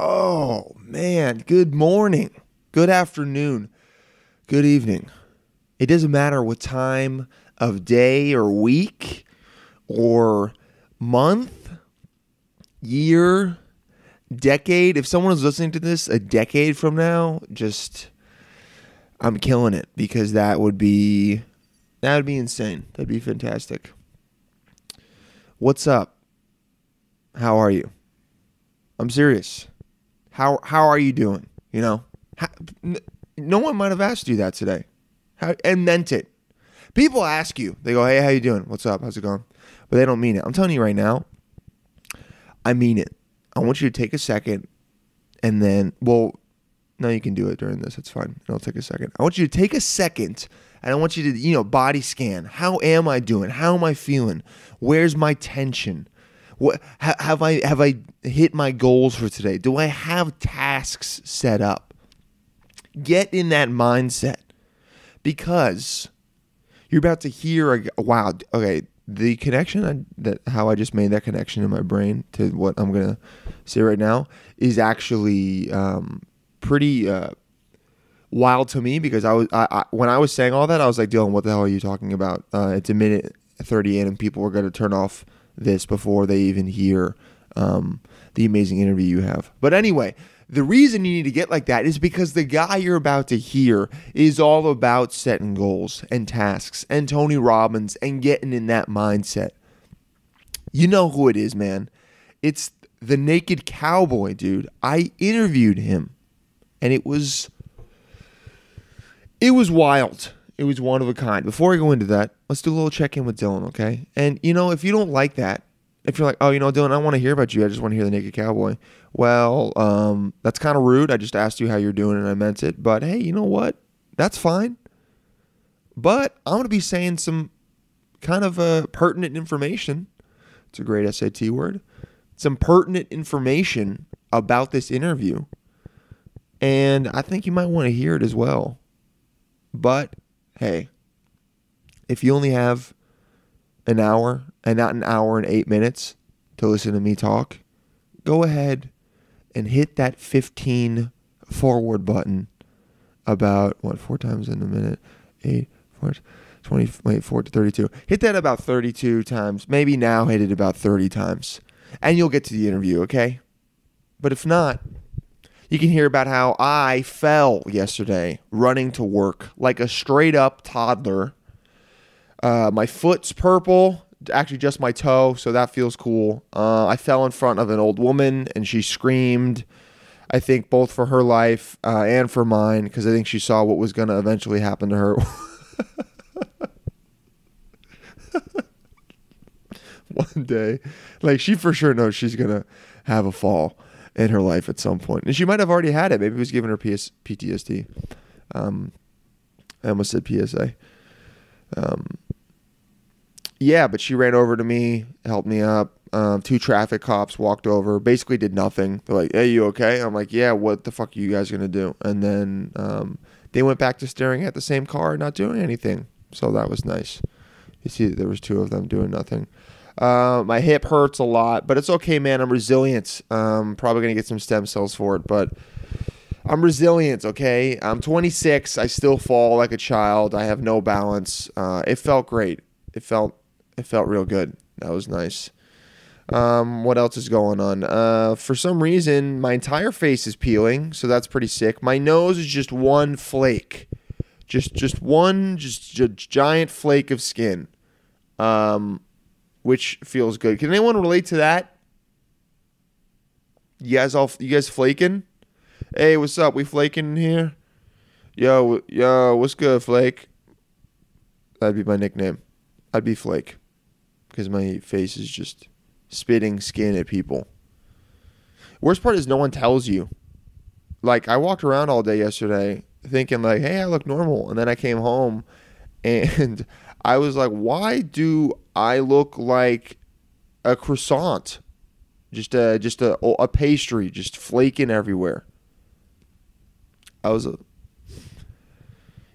Oh, man. Good morning. Good afternoon. Good evening. It doesn't matter what time of day or week or month, year, decade. If someone is listening to this a decade from now, just I'm killing it because that would be that would be insane. That'd be fantastic. What's up? How are you? I'm serious. How how are you doing? You know, how, no one might have asked you that today, how, and meant it. People ask you. They go, "Hey, how you doing? What's up? How's it going?" But they don't mean it. I'm telling you right now. I mean it. I want you to take a second, and then, well, no, you can do it during this. It's fine. It'll take a second. I want you to take a second, and I want you to, you know, body scan. How am I doing? How am I feeling? Where's my tension? What ha, have I have I hit my goals for today? Do I have tasks set up? Get in that mindset because you're about to hear a wow. Okay, the connection I, that how I just made that connection in my brain to what I'm gonna say right now is actually um, pretty uh, wild to me because I was I, I, when I was saying all that I was like, Dylan, what the hell are you talking about? Uh, it's a minute thirty in, and people were gonna turn off this before they even hear um, the amazing interview you have. But anyway, the reason you need to get like that is because the guy you're about to hear is all about setting goals and tasks and Tony Robbins and getting in that mindset. You know who it is, man. It's the naked cowboy, dude. I interviewed him and it was it was wild. It was one of a kind. Before I go into that, let's do a little check in with Dylan, okay? And you know, if you don't like that, if you're like, oh, you know, Dylan, I want to hear about you. I just want to hear the Naked Cowboy. Well, um, that's kind of rude. I just asked you how you're doing, and I meant it. But hey, you know what? That's fine. But I'm going to be saying some kind of uh, pertinent information. It's a great SAT word. Some pertinent information about this interview, and I think you might want to hear it as well. But hey, if you only have an hour and not an hour and eight minutes to listen to me talk, go ahead and hit that 15 forward button about what four times in a minute? Eight four 20 wait 4 to 32 hit that about 32 times. Maybe now hit it about 30 times. And you'll get to the interview okay? But if not you can hear about how i fell yesterday running to work like a straight up toddler uh, my foot's purple, actually just my toe, so that feels cool. Uh, I fell in front of an old woman and she screamed. I think both for her life uh, and for mine, because I think she saw what was going to eventually happen to her. One day, like she for sure knows she's gonna have a fall in her life at some point, and she might have already had it. Maybe it was giving her PS- PTSD. Um, I almost said PSA. Um, yeah, but she ran over to me, helped me up. Um, two traffic cops walked over, basically did nothing. They're like, "Hey, you okay?" I'm like, "Yeah." What the fuck are you guys gonna do? And then um, they went back to staring at the same car, not doing anything. So that was nice. You see, there was two of them doing nothing. Uh, my hip hurts a lot, but it's okay, man. I'm resilient. Um, probably gonna get some stem cells for it, but I'm resilient. Okay, I'm 26. I still fall like a child. I have no balance. Uh, it felt great. It felt it felt real good. That was nice. Um, what else is going on? Uh, for some reason, my entire face is peeling, so that's pretty sick. My nose is just one flake, just just one just, just giant flake of skin, um, which feels good. Can anyone relate to that? You guys all you guys flaking? Hey, what's up? We flaking in here? Yo, yo, what's good, Flake? That'd be my nickname. I'd be Flake because my face is just spitting skin at people. Worst part is no one tells you. Like I walked around all day yesterday thinking like, "Hey, I look normal," and then I came home and I was like, "Why do I look like a croissant? Just a just a a pastry, just flaking everywhere." I was a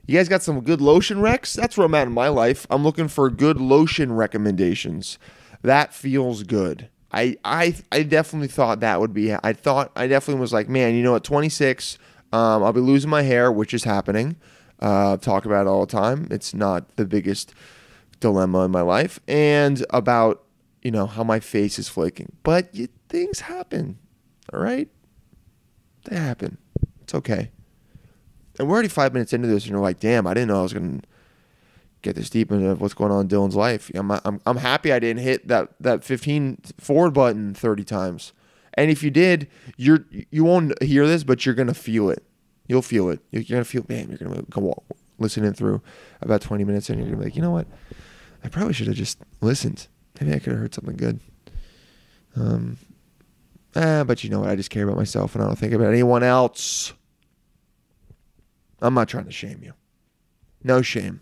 you guys got some good lotion recs? That's where I'm at in my life. I'm looking for good lotion recommendations. That feels good. I I I definitely thought that would be. I thought I definitely was like, man, you know, at 26, um, I'll be losing my hair, which is happening. Uh, talk about it all the time. It's not the biggest dilemma in my life, and about you know how my face is flaking. But you, things happen. All right, they happen. It's okay. And we're already five minutes into this, and you're like, damn, I didn't know I was gonna get this deep into what's going on in Dylan's life. I'm, I'm, I'm happy I didn't hit that, that 15 forward button 30 times. And if you did, you're you won't hear this, but you're gonna feel it. You'll feel it. You're gonna feel, man. You're gonna go listening through about 20 minutes, and you're gonna be like, you know what? I probably should have just listened. Maybe I could have heard something good. Um, ah, but you know what? I just care about myself, and I don't think about anyone else. I'm not trying to shame you. No shame.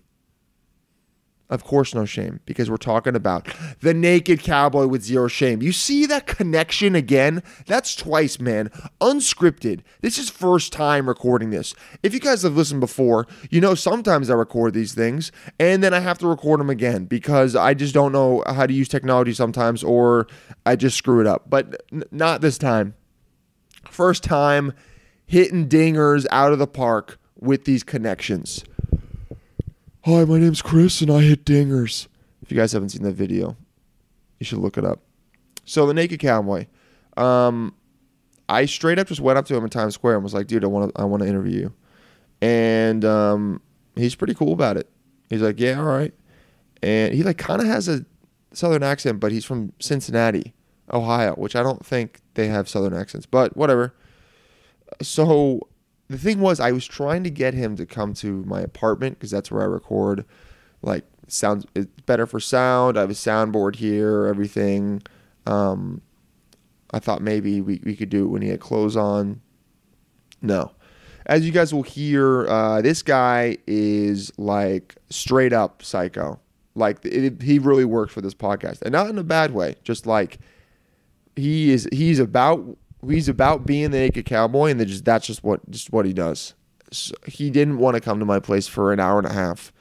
Of course, no shame, because we're talking about the naked cowboy with zero shame. You see that connection again? That's twice, man. Unscripted. This is first time recording this. If you guys have listened before, you know sometimes I record these things and then I have to record them again because I just don't know how to use technology sometimes or I just screw it up. But n- not this time. First time hitting dingers out of the park with these connections. Hi, my name's Chris and I hit dingers. If you guys haven't seen that video, you should look it up. So the Naked Cowboy, um, I straight up just went up to him in Times Square and was like, "Dude, I want to, I want to interview you," and um, he's pretty cool about it. He's like, "Yeah, all right," and he like kind of has a southern accent, but he's from Cincinnati, Ohio, which I don't think they have southern accents, but whatever. So the thing was, I was trying to get him to come to my apartment because that's where I record. Like, sounds it's better for sound. I have a soundboard here, everything. Um, I thought maybe we, we could do it when he had clothes on. No. As you guys will hear, uh, this guy is like straight up psycho. Like it, he really works for this podcast, and not in a bad way. Just like he is, he's about he's about being the naked cowboy, and just that's just what just what he does. So he didn't want to come to my place for an hour and a half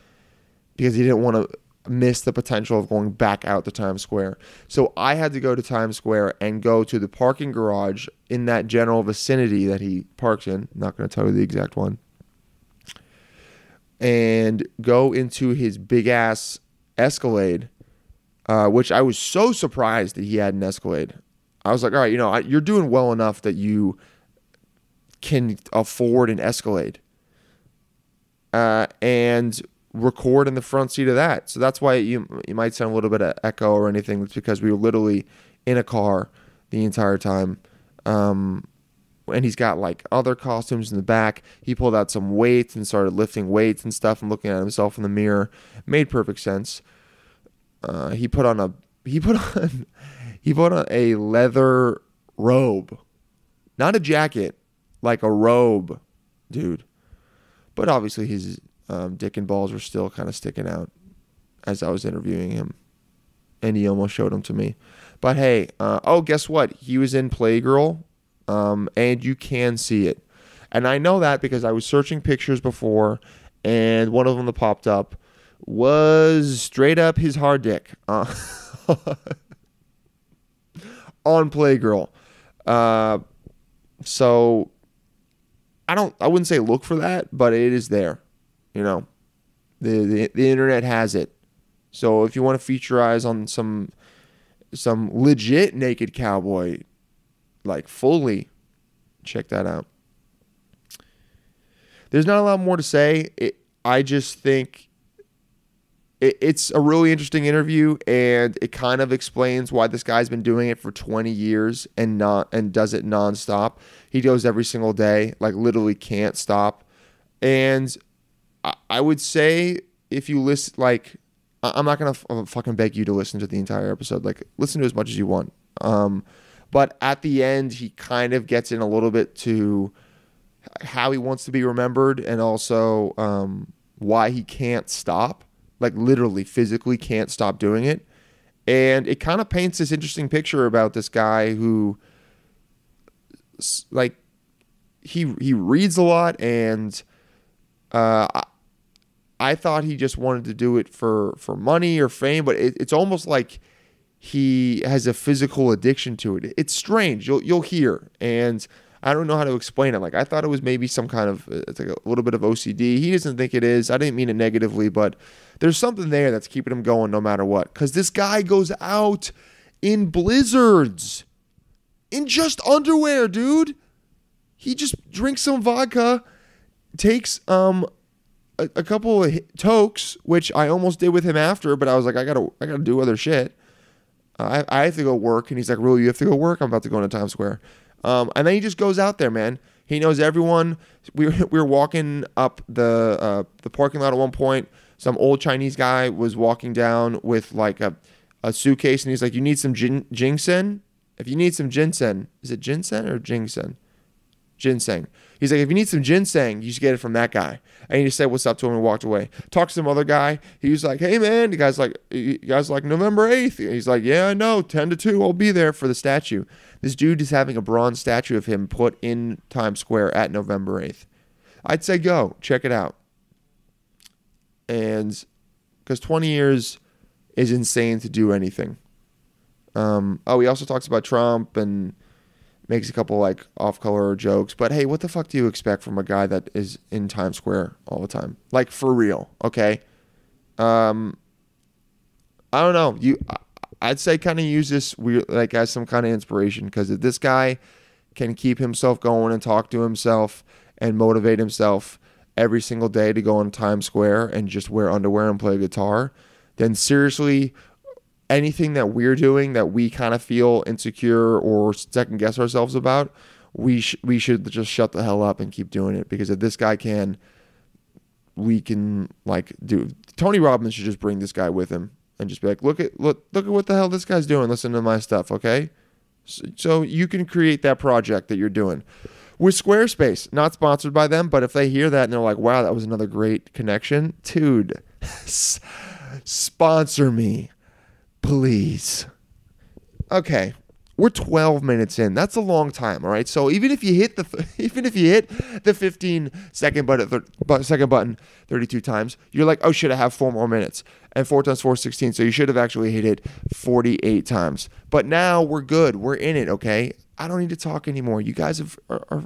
because he didn't want to miss the potential of going back out to Times Square. So I had to go to Times Square and go to the parking garage in that general vicinity that he parks in. I'm not going to tell you the exact one. And go into his big ass Escalade, uh, which I was so surprised that he had an Escalade. I was like, all right, you know, you're doing well enough that you can afford an Escalade uh, and record in the front seat of that. So that's why you you might sound a little bit of echo or anything. It's because we were literally in a car the entire time. Um, and he's got like other costumes in the back. He pulled out some weights and started lifting weights and stuff and looking at himself in the mirror. Made perfect sense. Uh, he put on a he put on he put on a leather robe, not a jacket, like a robe, dude. But obviously his um, dick and balls were still kind of sticking out as I was interviewing him, and he almost showed them to me. But hey, uh, oh, guess what? He was in Playgirl, um, and you can see it. And I know that because I was searching pictures before, and one of them that popped up was straight up his hard dick. Uh, on Playgirl. Uh, so I don't I wouldn't say look for that, but it is there. You know. The the, the internet has it. So if you want to feature eyes on some some legit naked cowboy like fully check that out. There's not a lot more to say. It, I just think it, it's a really interesting interview, and it kind of explains why this guy's been doing it for 20 years and not and does it nonstop. He goes every single day, like literally can't stop. And I, I would say if you listen, like I'm not gonna uh, fucking beg you to listen to the entire episode. Like listen to as much as you want. Um, but at the end, he kind of gets in a little bit to how he wants to be remembered and also um, why he can't stop like literally physically can't stop doing it. And it kind of paints this interesting picture about this guy who like he he reads a lot and uh I thought he just wanted to do it for for money or fame, but it, it's almost like he has a physical addiction to it. It's strange. You'll you'll hear, and I don't know how to explain it. Like I thought it was maybe some kind of it's like a little bit of OCD. He doesn't think it is. I didn't mean it negatively, but there's something there that's keeping him going no matter what. Because this guy goes out in blizzards, in just underwear, dude. He just drinks some vodka, takes um a, a couple of tokes, which I almost did with him after, but I was like, I gotta I gotta do other shit. I, I have to go work. And he's like, Really, you have to go work? I'm about to go into Times Square. Um, and then he just goes out there, man. He knows everyone. We were, we were walking up the uh, the parking lot at one point. Some old Chinese guy was walking down with like a, a suitcase, and he's like, "You need some gin- ginseng? If you need some ginseng, is it ginseng or ginseng? Ginseng. He's like, if you need some ginseng, you should get it from that guy. And he just said what's up to him and walked away. Talked to some other guy. He was like, hey man, the guy's like, you guys like November 8th. He's like, yeah, I know, 10 to 2, I'll be there for the statue. This dude is having a bronze statue of him put in Times Square at November 8th. I'd say go, check it out. And because 20 years is insane to do anything. Um, oh, he also talks about Trump and makes a couple like off color jokes. But hey, what the fuck do you expect from a guy that is in Times Square all the time? Like for real, okay? Um, I don't know. You, I'd say kind of use this weird like as some kind of inspiration because if this guy can keep himself going and talk to himself and motivate himself every single day to go on Times Square and just wear underwear and play guitar, then seriously, anything that we're doing that we kind of feel insecure or second guess ourselves about, we sh- we should just shut the hell up and keep doing it because if this guy can, we can like do. Tony Robbins should just bring this guy with him and just be like, look at look look at what the hell this guy's doing. Listen to my stuff, okay? So, so you can create that project that you're doing with Squarespace. Not sponsored by them, but if they hear that and they're like, wow, that was another great connection, dude, sponsor me please. Okay, we're 12 minutes in. That's a long time, all right? So even if you hit the even if you hit the 15 second button second button 32 times, you're like, "Oh shit, I have 4 more minutes." And 4 times 4 is 16, so you should have actually hit it 48 times. But now we're good. We're in it, okay? I don't need to talk anymore. You guys have, are, are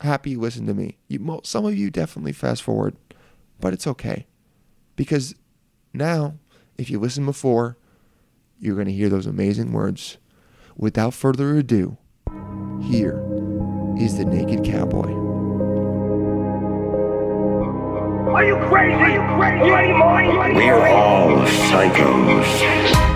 happy you listen to me. You, some of you definitely fast forward, but it's okay. Because now, if you listen before, you're going to hear those amazing words. Without further ado, here is the Naked Cowboy. Are you crazy? Are you crazy? Are you mind? We're all psychos.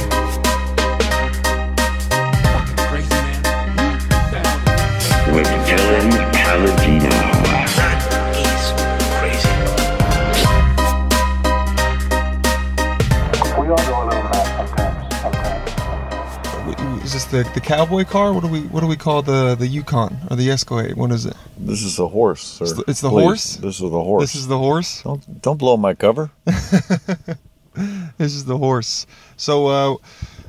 Sometimes. Sometimes. Is this the, the cowboy car? What do we what do we call the the Yukon or the Escalade? What is it? This is the horse, sir. It's the- it's the horse? This is the horse. This is the horse. Don't don't blow my cover. This is the horse. So uh,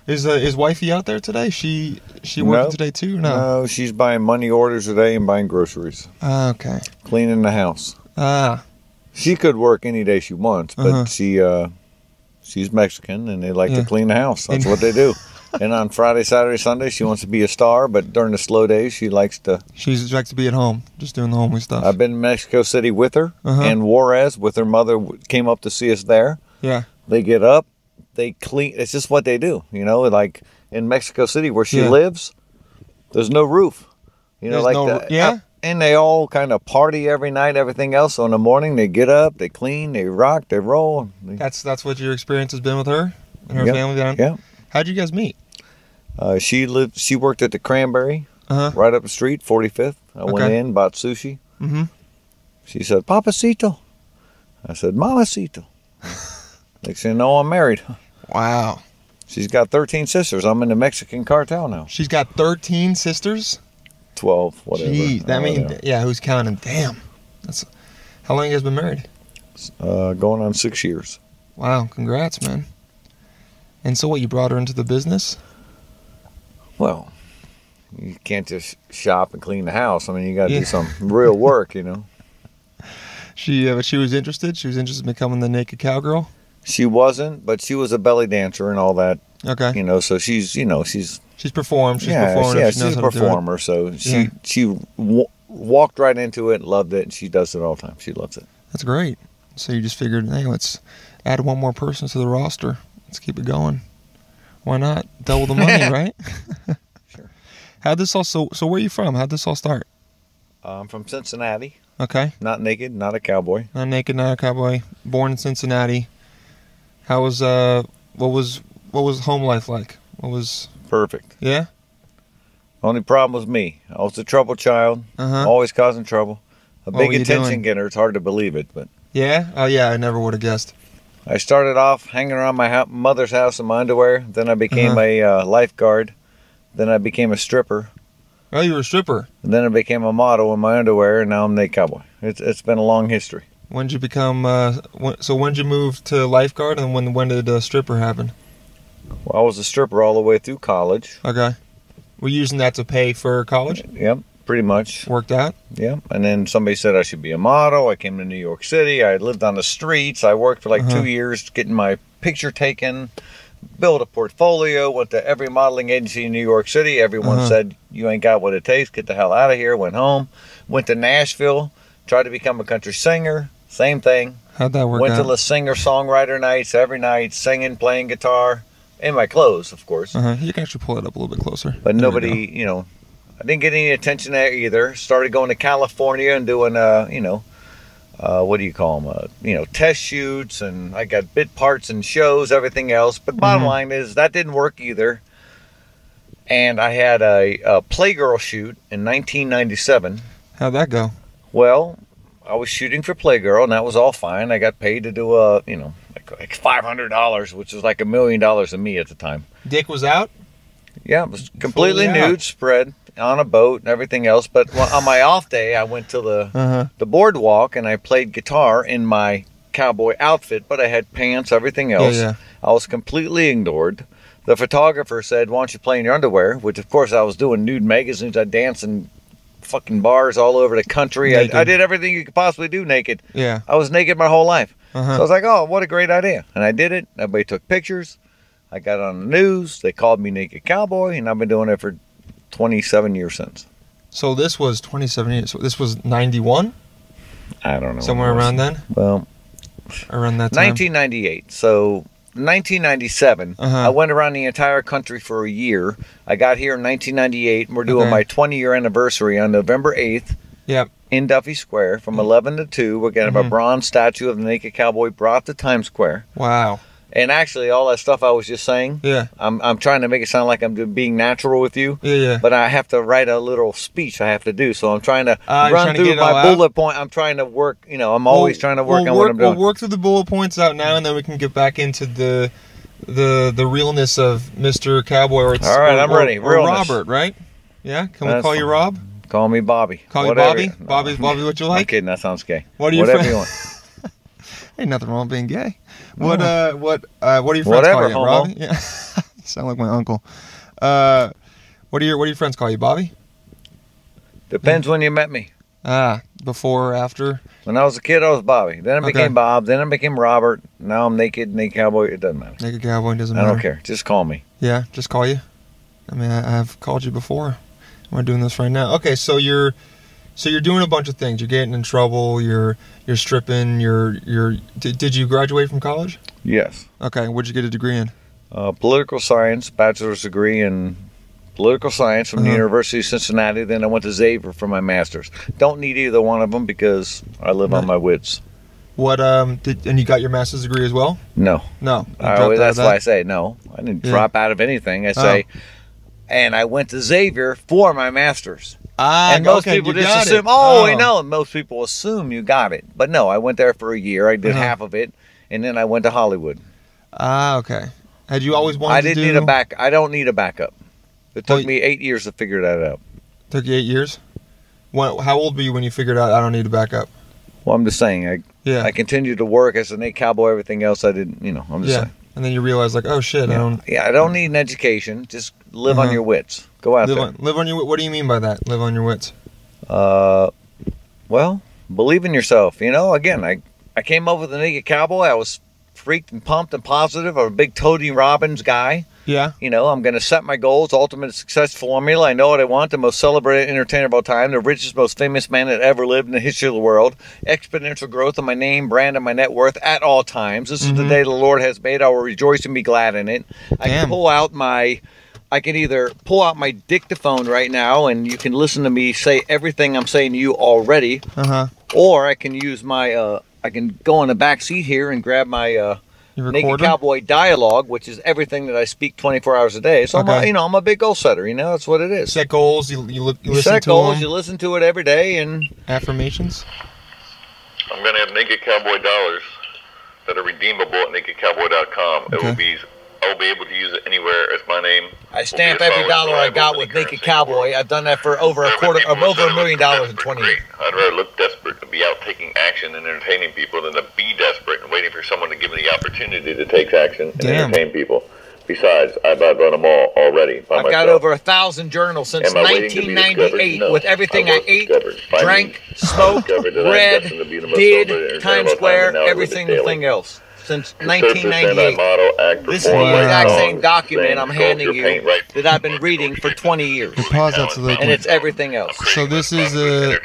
is uh, is wifey out there today? She she working today too? or No. No, she's buying money orders today and buying groceries, Ah, okay. cleaning the house. Ah, She could work any day she wants, but Uh-huh. she uh, she's Mexican and they like Yeah. to clean the house. That's what they do. and on Friday, Saturday, Sunday, she wants to be a star, but during the slow days, she likes to. she's she likes to be at home, just doing the homely stuff. I've been in Mexico City with her, Uh-huh. and Juarez with her mother came up to see us there. yeah. They get up, they clean. It's just what they do, you know. Like in Mexico City, where she Yeah. lives, there's no roof. You know, There's like no the, yeah? And they all kind of party every night. Everything else. So in the morning, they get up, they clean, they rock, they roll. They- That's that's what your experience has been with her and her Yep. family down. Yeah. How'd you guys meet? Uh, she lived. She worked at the Cranberry, Uh huh. right up the street, 45th. I went in, bought sushi. Mm-hmm. She said, "Papacito." I said, "Mamacito." Next thing you know, I'm married. Wow. She's got 13 sisters. I'm in the Mexican cartel now. She's got 13 sisters. 12, whatever. Jeez, that Oh, mean yeah. yeah. Who's counting? Damn. That's how long you guys been married? Uh, going on six years. Wow. Congrats, man. And so, what? You brought her into the business? Well, you can't just shop and clean the house. I mean, you got to Yeah. do some real work, you know. She, uh, but she was interested. She was interested in becoming the naked cowgirl. She wasn't, but she was a belly dancer and all that Okay. You know, so she's you know she's She's performed. She's yeah performed. yeah she knows she's a how to do it. performer. So she Yeah. she w- walked right into it, loved it, and she does it all the time. She loves it. That's great. So you just figured, hey, let's add one more person to the roster. Let's keep it going. Why not? Double the money, right? Sure. How'd this all so so where are you from? How'd this all start? I'm from Cincinnati. Okay. Not naked, not a cowboy. Not naked, not a cowboy. Born in Cincinnati. How was uh what was what was home life like? What was Perfect. yeah? Only problem was me. I was a trouble child, Uh-huh. always causing trouble. A What big attention doing? getter. It's hard to believe it, but Yeah? Oh yeah, I never would have guessed. I started off hanging around my mother's house in my underwear. Then I became Uh-huh. a uh, lifeguard. Then I became a stripper. Oh, you were a stripper. And then I became a model in my underwear, and now I'm Naked Cowboy. It's it's been a long history. When did you become uh when, so when did you move to lifeguard and when when did uh, stripper happen? Well, I was a stripper all the way through college. Okay. Were you using that to pay for college? Yep, pretty much. Worked out? Yep. And then somebody said I should be a model. I came to New York City. I lived on the streets. I worked for like Uh-huh. two years getting my picture taken, built a portfolio, went to every modeling agency in New York City. Everyone Uh-huh. said, You ain't got what it takes. Get the hell out of here. Went home. Went to Nashville. Tried to become a country singer. Same thing. How'd that work Went out? to the singer songwriter nights every night, singing, playing guitar, in my clothes, of course. uh-huh. You can actually pull it up a little bit closer. But There nobody, you know, I didn't get any attention there either. Started going to California and doing, uh, you know, uh, what do you call them? Uh, you know, test shoots, and I got bit parts and shows, everything else. But bottom Mhm. line is that didn't work either. And I had a, a Playgirl shoot in 1997. How'd that go? Well, I was shooting for Playgirl, and that was all fine. I got paid to do a, you know, like, five hundred dollars, which was like a million dollars to me at the time. Dick was out? Yeah, it was completely Fully out. nude, spread on a boat and everything else. But on my off day, I went to the Uh-huh. the boardwalk and I played guitar in my cowboy outfit, but I had pants, everything else. Yeah, yeah. I was completely ignored. The photographer said, "Why don't you play in your underwear?" Which, of course, I was doing nude magazines. I danced in fucking bars all over the country. I, I did everything you could possibly do naked. Yeah. I was naked my whole life. Uh-huh. So I was like, "Oh, what a great idea!" And I did it. Everybody took pictures. I got on the news. They called me Naked Cowboy, and I've been doing it for 27 years since. So this was 27 years. So this was 91? I don't know. Somewhere around then? Well, Around that time? 1998. So 1997. Uh-huh. I went around the entire country for a year. I got here in 1998, and we're doing Okay. my 20 year anniversary on November 8th. Yep. In Duffy Square from 11 to 2. We're going to have Mhm. a bronze statue of the Naked Cowboy brought to Times Square. Wow. And actually, all that stuff I was just saying, Yeah. I'm, I'm trying to make it sound like I'm being natural with you. Yeah, yeah. But I have to write a little speech I have to do, so I'm trying to ah, you're run trying through all my out? bullet point. I'm trying to work. You know, I'm always We'll- trying to work we'll on work, what I'm doing. We'll work through the bullet points out now, and then we can get back into the the the realness of Mr. Cowboy. Or it's, All right, or- I'm or- ready. Or Realness. Robert, right? Yeah. Can we That's call you. Rob? Call me Bobby. Call you Whatever. Bobby? Bobby's Bobby. What you I'm like? kidding. That sounds gay. What are you Whatever you want. Ain't nothing wrong with being gay. What uh what uh what do your friends Whatever, call you? homo. Robbie? Yeah. you sound like my uncle. Uh what do your what do your friends call you? Bobby? Depends when you met me. Ah, before or after? When I was a kid, I was Bobby. Then I Okay. became Bob. Then I became Robert. Now I'm naked, naked cowboy. It doesn't matter. Naked cowboy doesn't I matter. don't care. Just call me. Yeah, just call you. I mean, I, I've called you before. We're doing this right now. Okay, so you're, so you're doing a bunch of things. You're getting in trouble. You're you're stripping. You're you're. Did, did you graduate from college? Yes. Okay, what'd you get a degree in? Uh, political science, bachelor's degree in political science from the Uh-huh. University of Cincinnati. Then I went to Xavier for my master's. Don't need either one of them because I live on my wits. What um did and you got your master's degree as well? No. No, I always- that's of why I say no. I didn't Yeah. drop out of anything. I say, and I went to Xavier for my master's. Ah, and most okay, people just assume, it. oh, I know. Most people assume you got it, but no. I went there for a year. I did Uh-huh. half of it, and then I went to Hollywood. Ah, okay. Had you always wanted I didn't do? need a back. I don't need a backup. It Well, took me eight years to figure that out. Took you eight years. When, how old were you when you figured out I don't need a backup? Well, I'm just saying. I Yeah, I continued to work as a Naked Cowboy. Everything else, I didn't. You know, I'm just yeah. saying. And then you realize like, oh shit, I don't Yeah, I don't need an education. Just live on Uh-huh. your wits. Go out live there. on live on your. What do you mean by that? Live on your wits. Uh, well, believe in yourself. You know, again, I I came up with the naked cowboy. I was freaked and pumped and positive. I'm a big Tony Robbins guy. Yeah. You know, I'm going to set my goals, ultimate success formula. I know what I want, the most celebrated entertainer of all time, the richest, most famous man that ever lived in the history of the world, exponential growth of my name, brand, and my net worth at all times. This is the day the Lord has made. I will rejoice and be glad in it. I Damn. can pull out my. I can either pull out my dictaphone right now and you can listen to me say everything I'm saying to you already, Uh huh. or I can use my uh, I can go in the back seat here and grab my uh, Naked? Cowboy dialogue, which is everything that I speak 24 hours a day. So I'm a, you know I'm a big goal setter. You know that's what it is. Set goals. You you, look, you, You listen set to goals, them. you listen to it every day, and Affirmations. I'm going to have Naked Cowboy dollars that are redeemable at nakedcowboy.com. It will be. I will be able to use it anywhere as my name. I stamp every dollar I got with Naked. Cowboy. I've done that for over a quarter, of over a million dollars in desperate." 20 years. I'd rather look desperate and be out taking action and entertaining people than to be desperate and waiting for someone to give me the opportunity to take action and Damn. entertain people. Besides, I've outrun them all already I've myself. got over a thousand journals since Am I waiting to be 1998? No. with everything I I, ate, drank, smoked, discovered that I'm read, destined to be the most did, Times Square, and now I live it every single daily. thing else since Consistent, 1998. model, This is the Wow. exact same document sing, I'm handing you that I've been reading for 20 years, Pause that so they and it's everything else. So this is a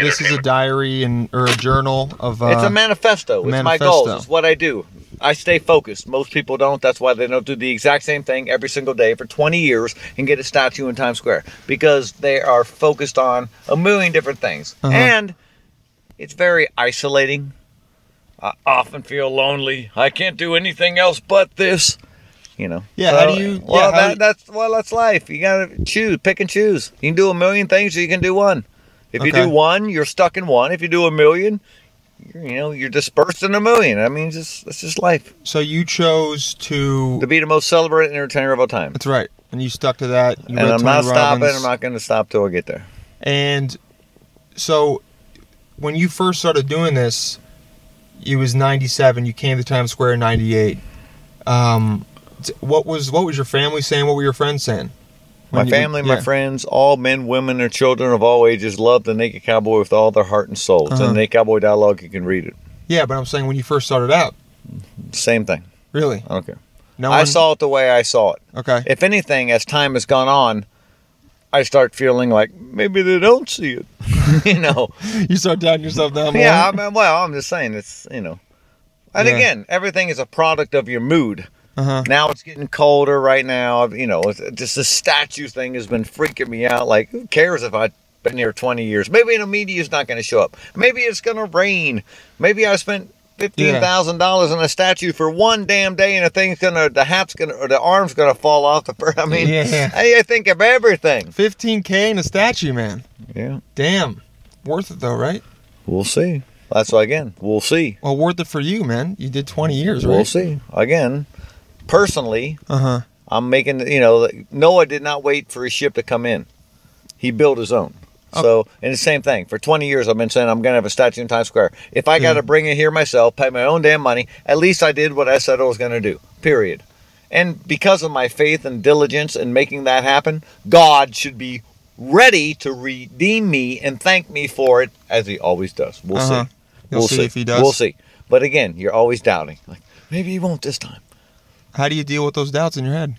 this is a diary and or a journal of. Uh, It's a manifesto. It's my goals. It's what I do. I stay focused. Most people don't. That's why they don't do the exact same thing every single day for 20 years and get a statue in Times Square because they are focused on a million different things. Uh-huh. And it's very isolating. I often feel lonely. I can't do anything else but this. You know. Yeah, how do you- Well, yeah, that, you- that's well, that's life. You gotta choose, pick and choose. You can do a million things, or you can do one. If you do one, you're stuck in one. If you do a million, you're, you know, you're dispersed in a million. I mean, just that's just life. so you chose to. To be the most celebrated entertainer of all time. That's right, and you stuck to that. You and I'm Tony not stopping. I'm not going to stop till I get there. And so, when you first started doing this, it was '97. You came to Times Square in '98. Um, what was what was your family saying? What were your friends saying? My you- family, my friends, all men, women, and children of all ages love the Naked Cowboy with all their heart and soul. It's Uh-huh. in the Naked Cowboy dialogue. You can read it. Yeah, but I'm saying when you first started out, Same thing. really, care. no I saw it the way I saw it. Okay, If anything, as time has gone on, I start feeling like maybe they don't see it. you know. you start doubting yourself down. Yeah, I mean, well, I'm just saying it's you know, and Yeah. again, everything is a product of your mood. Uh-huh. Now it's getting colder right now. You know, it's, just the statue thing has been freaking me out. Like, who cares if I've been here 20 years? Maybe the media's not going to show up. Maybe it's going to rain. Maybe I spent. Fifteen thousand dollars on a statue for one damn day, and the thing's gonna, the hat's gonna, or the arm's gonna fall off the. I mean, Yeah. I, I think of everything. 15k in a statue, man. Yeah, Damn, worth it though, right? we'll see. That's why again, we'll see. Well, worth it for you, man. You did 20 years, right? We'll see. Again, personally, Uh huh. I'm making, you know, Noah did not wait for his ship to come in. He built his own. So, and the same thing. For 20 years, I've been saying I'm going to have a statue in Times Square. If I got to bring it here myself, pay my own damn money, at least I did what I said I was going to do. Period. And because of my faith and diligence in making that happen, God should be ready to redeem me and thank me for it, as He always does. We'll Uh-huh. see. You'll we'll see see if he does. We'll see. But again, you're always doubting. Like maybe He won't this time. How do you deal with those doubts in your head?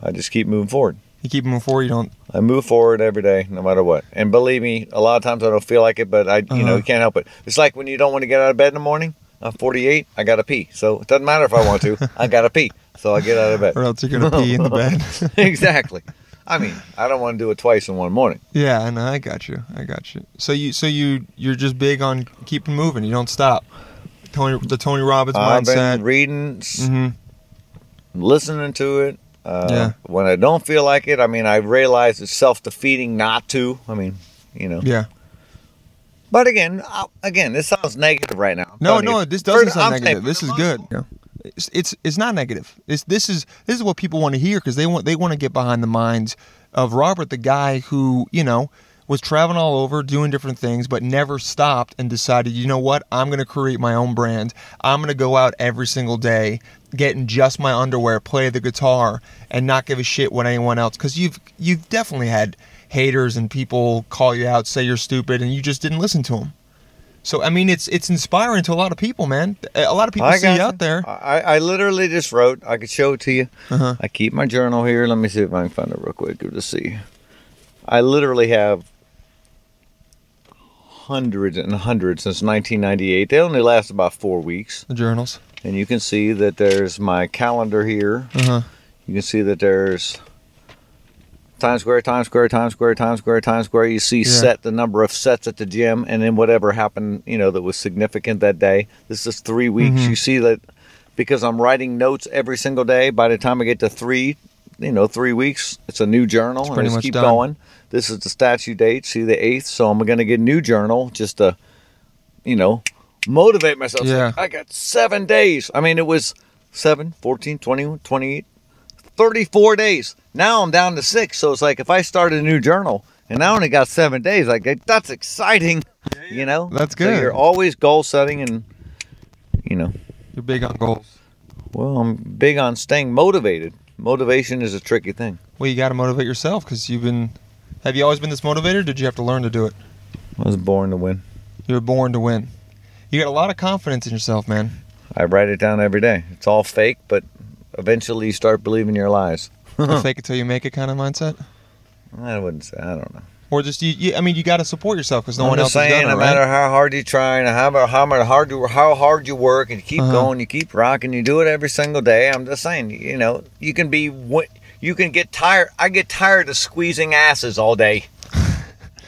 I just keep moving forward. You keep them before you don't. I move forward every day, no matter what. And believe me, a lot of times I don't feel like it, but I, you know, Uh-huh. you can't help it. It's like when you don't want to get out of bed in the morning. I'm 48. I gotta pee, so it doesn't matter if I want to. I gotta pee, so I get out of bed. Or else you're gonna pee in the bed. exactly. I mean, I don't want to do it twice in one morning. yeah, I know. I got you. I got you. So you, so you, you're just big on keeping moving. You don't stop. Tony, the Tony Robbins I've mindset. been reading, s- hmm listening to it. Uh, Yeah. When I don't feel like it, I mean, I realize it's self-defeating not to. I mean, you know. Yeah. But again, I, again, this sounds negative right now. I'm No, no, you. this doesn't sound I'm negative. This is good. It's, it's it's not negative. It's this is this is what people want to hear because they want they want to get behind the minds of Robert, the guy who you know was traveling all over doing different things, but never stopped and decided, you know what, I'm going to create my own brand. I'm going to go out every single day, get in just my underwear, play the guitar, and not give a shit what anyone else. Because you've you've definitely had haters and people call you out, say you're stupid, and you just didn't listen to them. So I mean, it's it's inspiring to a lot of people, man. A lot of people I see you out there. I, I literally just wrote. I could show it to you. Uh-huh. I keep my journal here. Let me see if I can find it real quick. Good to see. I literally have hundreds and hundreds since 1998. They only last about four weeks, The journals. And you can see that there's my calendar here. Uh huh. You can see that there's Times Square, Times Square, Times Square, Times Square, Times Square. You see Yeah. set the number of sets at the gym, and then whatever happened, you know, that was significant that day. This is three weeks. Mhm. You see that because I'm writing notes every single day. By the time I get to three, you know, three weeks, it's a new journal, It's and just keep done. going. This is the statue date. See the eighth, so I'm going to get a new journal just to, you know, motivate myself. Yeah. like, I got seven days. I mean, it was 7, 14, 21, 28, 34 days. Now I'm down to six. So it's like if I start a new journal and I only got seven days, like that's exciting. You know? That's So good. you're always goal setting and, you know, You're big on goals. well, I'm big on staying motivated. Motivation is a tricky thing. Well, you got to motivate yourself because you've been. Have you always been this motivated? Or did you have to learn to do it? I was born to win. You were born to win. You got a lot of confidence in yourself, man. I write it down every day. It's all fake, but eventually you start believing your lies. Fake it till you make it kind of mindset. I wouldn't say. I don't know. Or just you, you I mean, you got to support yourself because no I'm one else saying, done it, no right? matter how hard you try and how how hard you how hard you work and you keep Uh-huh. going, you keep rocking, you do it every single day. I'm just saying, you know, you can be wi- you can get tired. I get tired of squeezing asses all day.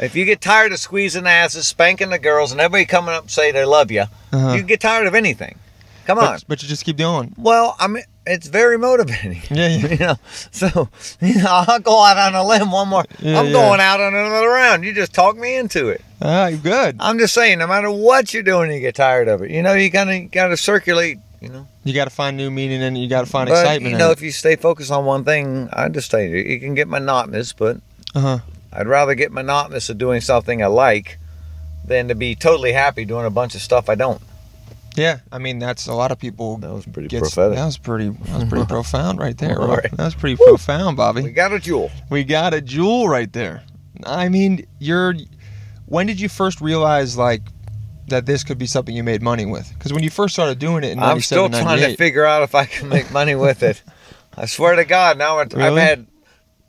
If you get tired of squeezing asses, spanking the girls, and everybody coming up and say they love you, Uh-huh. you get tired of anything. Come on. But, but you just keep doing. Well, I mean, it's very motivating. Yeah, yeah. You know, so you know, I'll go out on a limb one more. Yeah, I'm yeah. going out on another round. You just talk me into it. Ah, you're good. I'm just saying, no matter what you're doing, you get tired of it. You know, you kind of got to circulate. You know, You got to find new meaning and you got to find but excitement. you know, in if you stay focused on one thing, I just say it it can get monotonous. But Uh huh. I'd rather get monotonous of doing something I like than to be totally happy doing a bunch of stuff I don't. Yeah, I mean that's a lot of people. That was pretty gets- prophetic. That was pretty. That was pretty profound right there. Right. That was pretty profound, Bobby. We got a jewel. We got a jewel right there. I mean, you're. When did you first realize like that this could be something you made money with? Because when you first started doing it in I'm still trying to figure out if I can make money with it. I swear to God, now I've Really? had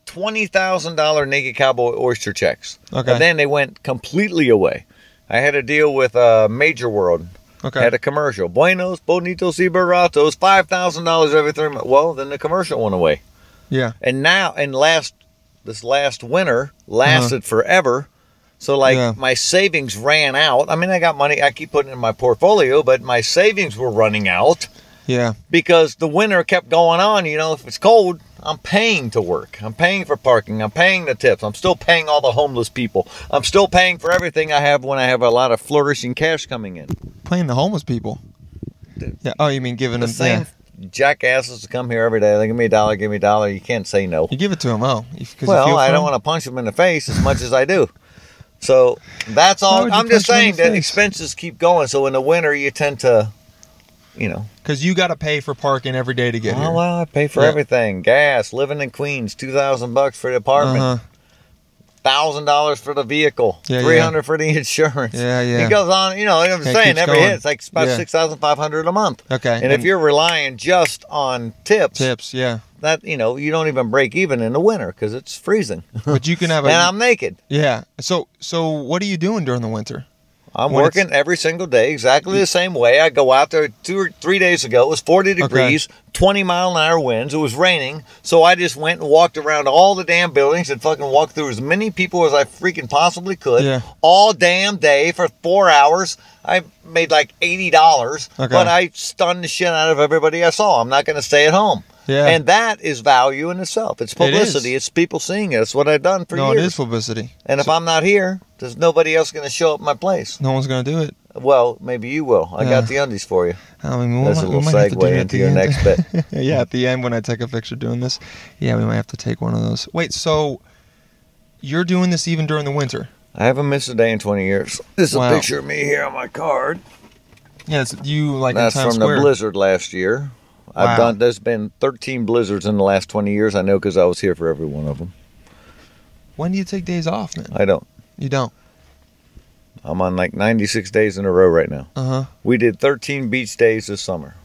twenty thousand dollar naked cowboy oyster checks, Okay. and then they went completely away. I had a deal with uh, Major World. Okay. I Had a commercial. Buenos, bonitos, y baratos, five thousand dollars every three months. Well, then the commercial went away, yeah. and now and last this last winter lasted forever. So like Uh-huh. Yeah. my savings ran out. I mean, I got money. I keep putting it in my portfolio, but my savings were running out Yeah. because the winter kept going on. You know, if it's cold, I'm paying to work. I'm paying for parking. I'm paying the tips. I'm still paying all the homeless people. I'm still paying for everything I have when I have a lot of flourishing cash coming in. Playing the homeless people. Yeah. Oh, you mean giving The them? same Yeah. jackasses to come here every day. They give me a dollar, give me a dollar. You can't say no. You give it to them. Oh, Well, I don't want to punch them in the face as much as I do. So that's all. I'm just punch 'em in saying the that expenses keep going. So in the winter, you tend to, you know, Because you got to pay for parking every day to get oh here. well, I pay for Yeah. everything: gas, living in Queens, two thousand bucks for the apartment. Uh-huh. thousand dollars for the vehicle, Yeah, three yeah. for the insurance. Yeah, yeah. It goes on, you know. I'm saying every going. hit, it's like about six thousand five hundred a month. Okay. And, if you're relying just on tips, tips, yeah. that you know, you don't even break even in the winter because it's freezing, But you can have a. and I'm naked. yeah. So so what are you doing during the winter? I'm When working every single day exactly the same way. I go out there two or three days ago. It was 40 degrees, 20 mile an hour winds. It was raining. So I just went and walked around all the damn buildings and fucking walked through as many people as I freaking possibly could. Yeah. All damn day for four hours. I made like $80, Okay. but I stunned the shit out of everybody I saw. I'm not going to stay at home. Yeah. And that is value in itself. It's It publicity. It's people seeing it. It's what I've done for you. no, years. it is publicity. And if I'm not here, there's nobody else going to show up my place. No one's gonna do it. Well, maybe you will. I Yeah. got the undies for you. I mean, we That's might- a little might have to do segue into the your end. next bit. yeah, at the end when I take a picture doing this, yeah, we might have to take one of those. Wait, so you're doing this even during the winter? I haven't missed a day in 20 years. This is Wow. a picture of me here on my card. Yeah, it's you like That's from Square. the blizzard last year. I've done. There's been 13 blizzards in the last 20 years. I know because I was here for every one of them. When do you take days off, man? I don't. You don't. I'm on like 96 days in a row right now. Uh huh. We did 13 beach days this summer.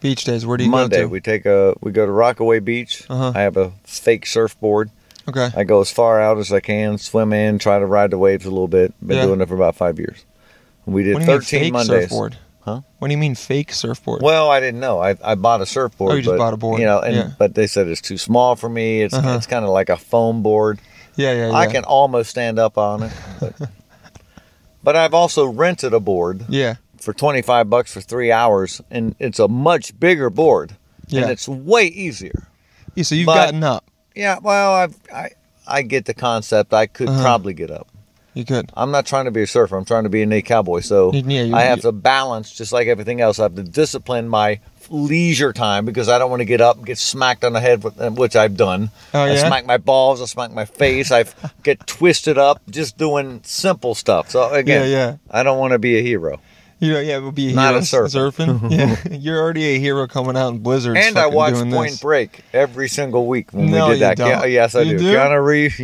Beach days. Where do you Monday go to? Monday, we take a we go to Rockaway Beach. Uh-huh. I have a fake surfboard. okay. I go as far out as I can, swim in, try to ride the waves a little bit. Been Yeah. doing it for about five years. We did what do you mean 13 fake Mondays. surfboard? Huh? What do you mean fake surfboard? Well, I didn't know. I, I bought a surfboard. Oh, you just but, bought a board. You know, and Yeah. but they said it's too small for me. It's Uh-huh. it's kind of like a foam board. yeah, yeah, yeah. I can almost stand up on it. But, but I've also rented a board Yeah, for 25 bucks for 3 hours and it's a much bigger board yeah. and it's way easier. yeah so you've but- gotten up. Yeah, well, I've, I I get the concept. I could Uh-huh. probably get up. You could. I'm not trying to be a surfer. I'm trying to be a cowboy. So Yeah, you- I have you- to balance, just like everything else. I have to discipline my leisure time because I don't want to get up and get smacked on the head, with, uh, which I've done. Oh I smack my balls. I smack my face. I get twisted up just doing simple stuff. So again, yeah, yeah. I don't want to be a hero. You know, yeah, it would be a Not hero a surfer. surfing. yeah, you're already a hero coming out in blizzards. and I watch Point this. Break every single week when No, we did that. don't. Yes, I You do. do? Keanu Reeves.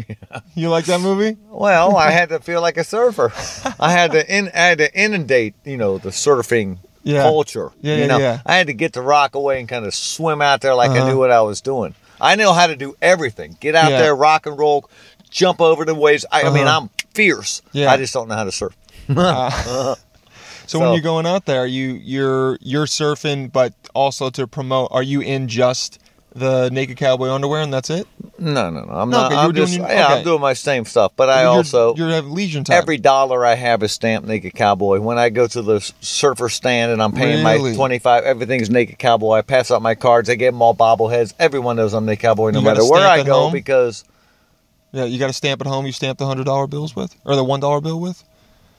You like that movie? Well, I had to feel like a surfer. I had to in, I had to inundate, you know, the surfing Yeah. culture. Yeah, you yeah, know? yeah. I had to get the rock away and kind of swim out there like I Uh-huh. knew what I was doing. I know how to do everything. Get out Yeah. there, rock and roll, jump over the waves. I, I mean, Uh-huh. I'm fierce. Yeah. I just don't know how to surf. Uh, so, when you're going out there, you you're you're surfing, but also to promote. Are you in just the naked cowboy underwear and that's it? No, no, no. I'm No, not. okay, you're I'm just. doing your- yeah, okay. I'm doing my same stuff, but I also. You're- also you have leisure time. Every dollar I have is stamped Naked Cowboy. When I go to the surfer stand and I'm paying Really? my 25, everything's Naked Cowboy. I pass out my cards. I give them all bobbleheads. Everyone knows I'm Naked Cowboy no You matter where I go home? because yeah, you got a stamp at home. You stamp the hundred dollar bills with, or the one dollar bill with?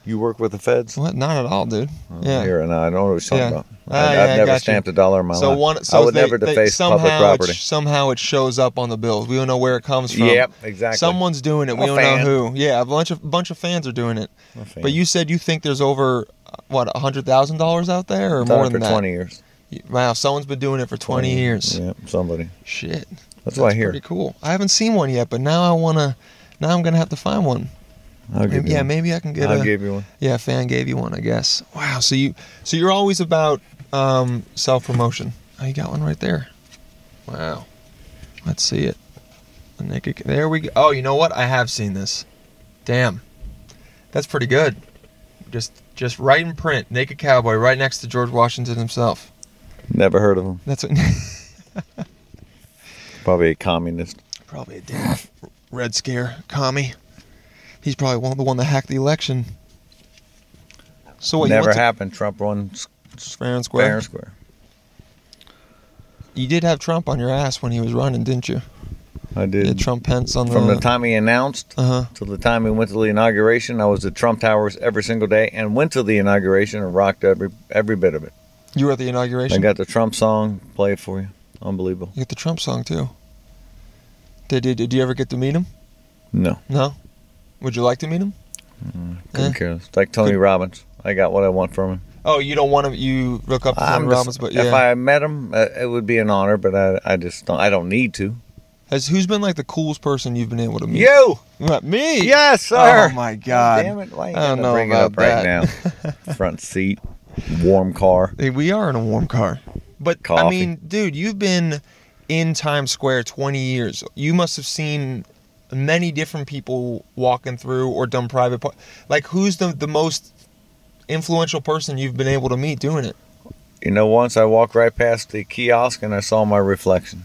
You work with the feds. What? Not at all, dude. yeah. Here and I don't know what you're talking Yeah. about. I, I've never got you. stamped a dollar in my So life. one, so I would they, never they- somehow public it property. sh- somehow it shows up on the bills. We don't know where it comes from. Yep, exactly. Someone's doing it. We A don't fan. know who. Yeah, a bunch of bunch of fans are doing it. But you said you think there's over what a hundred thousand dollars out there, or more than for that. 20 years. Wow, someone's been doing it for 20 years. Yeah, somebody. Shit, That's, what I hear. pretty cool. I haven't seen one yet, but now I wanna. Now I'm gonna have to find one. I'll give Maybe, you yeah, one. maybe I can get I'll a. give you one. Yeah, a fan gave you one, I guess. Wow. So you, so you're always about um, self promotion. Oh, you got one right there. Wow. Let's see it. The naked. There we go. Oh, you know what? I have seen this. Damn. That's pretty good. Just, just right in print. Naked cowboy, right next to George Washington himself. Never heard of him. That's what, Probably a communist. probably a damn red scare commie. He's probably one the one that hacked the election. So what? Never went to happened. Trump won fair and square. fair and square. You did have Trump on your ass when he was running, didn't you? I You did. had Trump Pence on the From the. time he announced Uh huh. till the time he went to the inauguration, I was at Trump Towers every single day and went to the inauguration and rocked every every bit of it. You were at the inauguration. I got the Trump song, played for you. Unbelievable. you got the Trump song too. Did, did did you ever get to meet him? No, No. Would you like to meet him? couldn't Eh. care. It's like Tony Good. Robbins. I got what I want from him. Oh, you don't want to. You look up to Tony just- Robbins, but yeah. If I met him, uh, it would be an honor, but I, I just don't. I don't need to. Has who's been like the coolest person you've been able to meet? You, What, me? yes, sir. Oh my God. Damn it! Why you I don't know bring it about up right now? Front seat, warm car. Hey, we are in a warm car. But I mean, dude, you've been in Times Square 20 years. You must have seen many different people walking through or done private par- like who's the the most influential person you've been able to meet doing it? You know, once I walked right past the kiosk and I saw my reflection.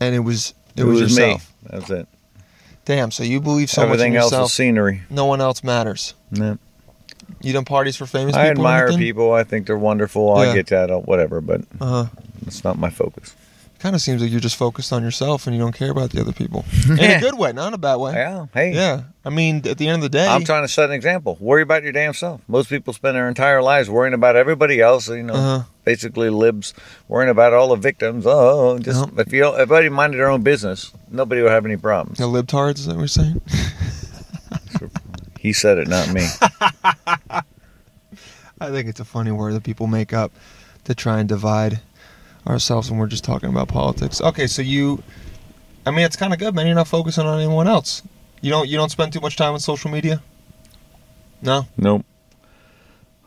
And it was it, was, me. yourself. That's it. Damn, so you believe so Everything much in else is scenery. no one else matters. No. You done parties for famous I people? or admire anything? people. I think they're wonderful. Yeah. I get that, uh, whatever, but Uh-huh. it's not my focus. Kind of seems like you're just focused on yourself and you don't care about the other people. In a good way, not in a bad way. Yeah. Hey. Yeah. I mean, at the end of the day, I'm trying to set an example. Worry about your damn self. Most people spend their entire lives worrying about everybody else. You know, Uh-huh. basically libs worrying about all the victims. Oh, just Yep. if you if everybody minded their own business, nobody would have any problems. the libtards, is that what you're saying? He said it, not me. I think it's a funny word that people make up to try and divide ourselves when we're just talking about politics. Okay, so you, I mean, it's kind of good, man. You're not focusing on anyone else. You don't you don't spend too much time on social media. No. Nope.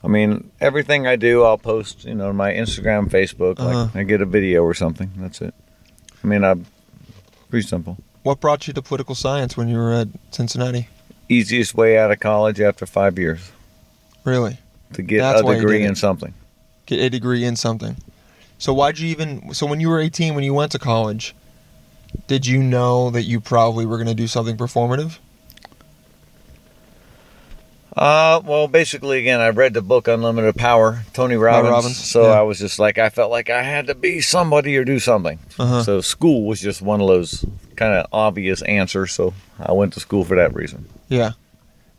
I mean, everything I do, I'll post, you know, on my Instagram, Facebook. Uh-huh. Like I get a video or something. That's it. I mean, I'm pretty simple. What brought you to political science when you were at Cincinnati? Easiest way out of college after five years Really? to get That's a degree in something. Get a degree in something. So why'd you even? So when you were 18, when you went to college, did you know that you probably were going to do something performative? Uh, well, basically, again, I read the book Unlimited Power, Tony Robbins. Robbins, So yeah. I was just like, I felt like I had to be somebody or do something. Uh-huh. So school was just one of those kind of obvious answers. So I went to school for that reason. Yeah.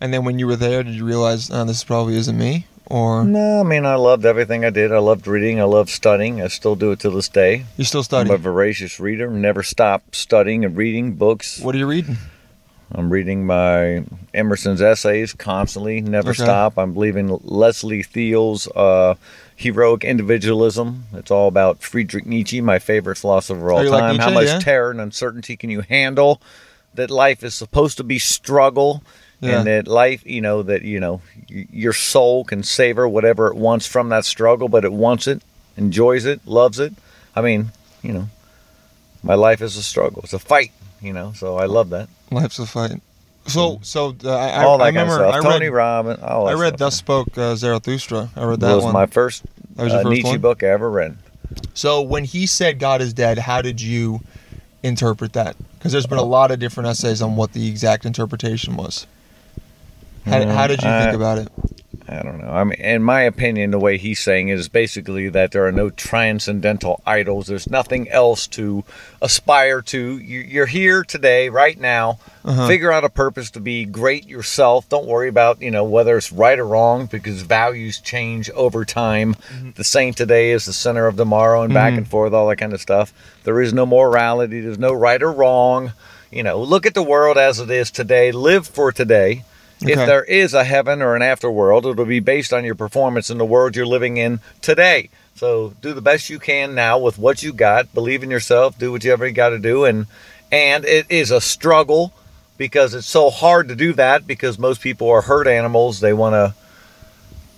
And then when you were there, did you realize oh, this probably isn't me? Or No, I mean, I loved everything I did. I loved reading. I loved studying. I still do it to this day. you still study? I'm a voracious reader. Never stop studying and reading books. What are you reading? I'm reading my Emerson's essays constantly. Never Okay. stop. I'm believing Leslie Thiele's uh, heroic individualism. It's all about Friedrich Nietzsche, my favorite philosopher of all Oh, you like time. How much yeah? terror and uncertainty can you handle? That life is supposed to be struggle. Yeah. And that life, you know, that you know, your soul can savor whatever it wants from that struggle, but it wants it, enjoys it, loves it. I mean, you know, my life is a struggle. It's a fight, you know. So I love that. Life's a fight. So, so uh, I, all I kind of remember. I Tony read, Robbins. All I read. Thus Spoke uh, Zarathustra. I read That that was one. my first, that was your uh, first Nietzsche one? book I ever read. So when he said God is dead, how did you interpret that? Because there's been a lot of different essays on what the exact interpretation was. How, how did you I- think about it? I don't know. I mean, in my opinion, the way he's saying is basically that there are no transcendental idols. There's nothing else to aspire to. You- You're here today, right now. Uh-huh. Figure out a purpose to be great yourself. Don't worry about you know whether it's right or wrong because values change over time. Mm-hmm. The saint today is the sinner of tomorrow, and back Mhm. and forth, all that kind of stuff. There is no morality. There's no right or wrong. You know, look at the world as it is today. Live for today. If there is a heaven or an afterworld, it'll be based on your performance in the world you're living in today. So do the best you can now with what you got. Believe in yourself. Do whatever you got to do, and and it is a struggle because it's so hard to do that because most people are hurt animals. They want to,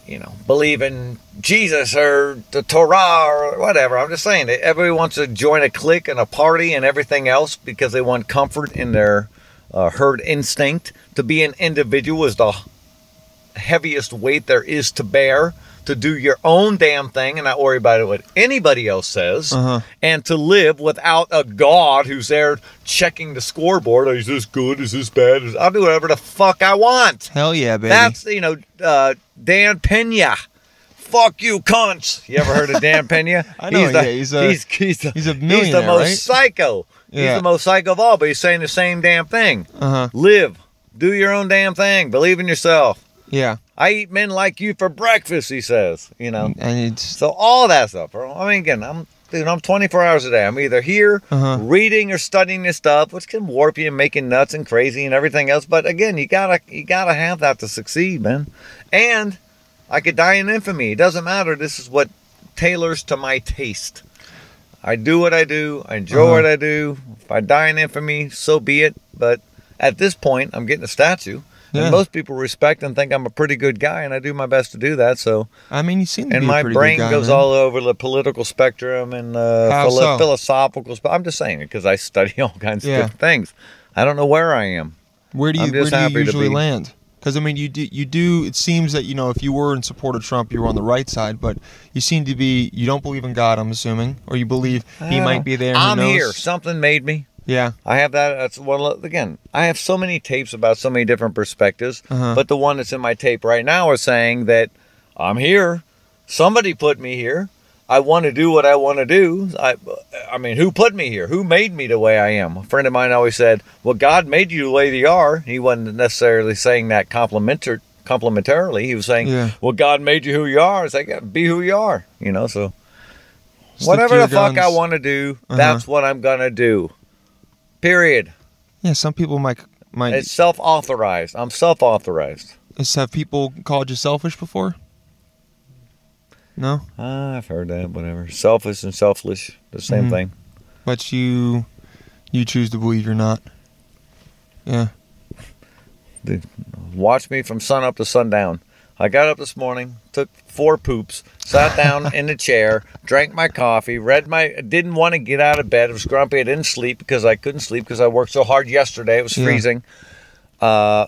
you know, believe in Jesus or the Torah or whatever. I'm just saying that everybody wants to join a clique and a party and everything else because they want comfort in their uh, herd instinct. To be an individual is the heaviest weight there is to bear. To do your own damn thing and not worry about what anybody else says, Uh-huh. and to live without a God who's there checking the scoreboard. Is this good? Is this bad? I'll do whatever the fuck I want. Hell yeah, baby. That's you know uh, Dan Pena. Fuck you, cunts. You ever heard of Dan Pena? I know, He's, the, yeah, he's a- he's, he's, the, he's a millionaire. He's the most right? psycho. He's the most psycho of all, but he's saying the same damn thing. uh-huh. Live. Do your own damn thing. Believe in yourself. Yeah. I eat men like you for breakfast, he says. You know. And it's So all that stuff. I mean, again, I'm dude, I'm 24 hours a day. I'm either here Uh-huh. reading or studying this stuff, which can warp you and make you nuts and crazy and everything else. But again, you gotta you gotta have that to succeed, man. And I could die in infamy. It doesn't matter. This is what tailors to my taste. I do what I do. I enjoy Uh-huh. what I do. If I die in infamy, so be it. But at this point, I'm getting a statue. Yeah. And most people respect and think I'm a pretty good guy, and I do my best to do that. So I mean, you seem to and be a my pretty brain good guy, goes man. all over the political spectrum and uh, philo- so? philosophical. Sp- I'm just saying it because I study all kinds Yeah. of different things. I don't know where I am. Where do you where do you usually land? Because I mean, you do you do. It seems that you know if you were in support of Trump, you were on the right side, but you seem to be. You don't believe in God, I'm assuming, or you believe he Uh, might be there. I'm here. Something made me. Yeah. I have that. That's one again. I have so many tapes about so many different perspectives, Uh-huh. but the one that's in my tape right now is saying that I'm here. Somebody put me here. I want to do what I want to do. I, I mean, who put me here? Who made me the way I am? A friend of mine always said, "Well, God made you the way you are." He wasn't necessarily saying that complimentar- complimentarily. He was saying, Yeah. "Well, God made you who you are." It's like, be who you are. You know, so Stick whatever the fuck I want to do, Uh-huh. that's what I'm gonna do. Period. Yeah. Some people might might It's self-authorized. I'm self-authorized. Have people called you selfish before? No, Ah, I've heard that. Whatever. Selfish and selfless, the same Mhm. thing. but you you choose to believe you're not. Yeah. They watch me from sun up to sundown. I got up this morning, took four poops, sat down in the chair, drank my coffee, read my. Didn't want to get out of bed. I was grumpy. I didn't sleep because I couldn't sleep because I worked so hard yesterday. It was Yeah. freezing. Uh,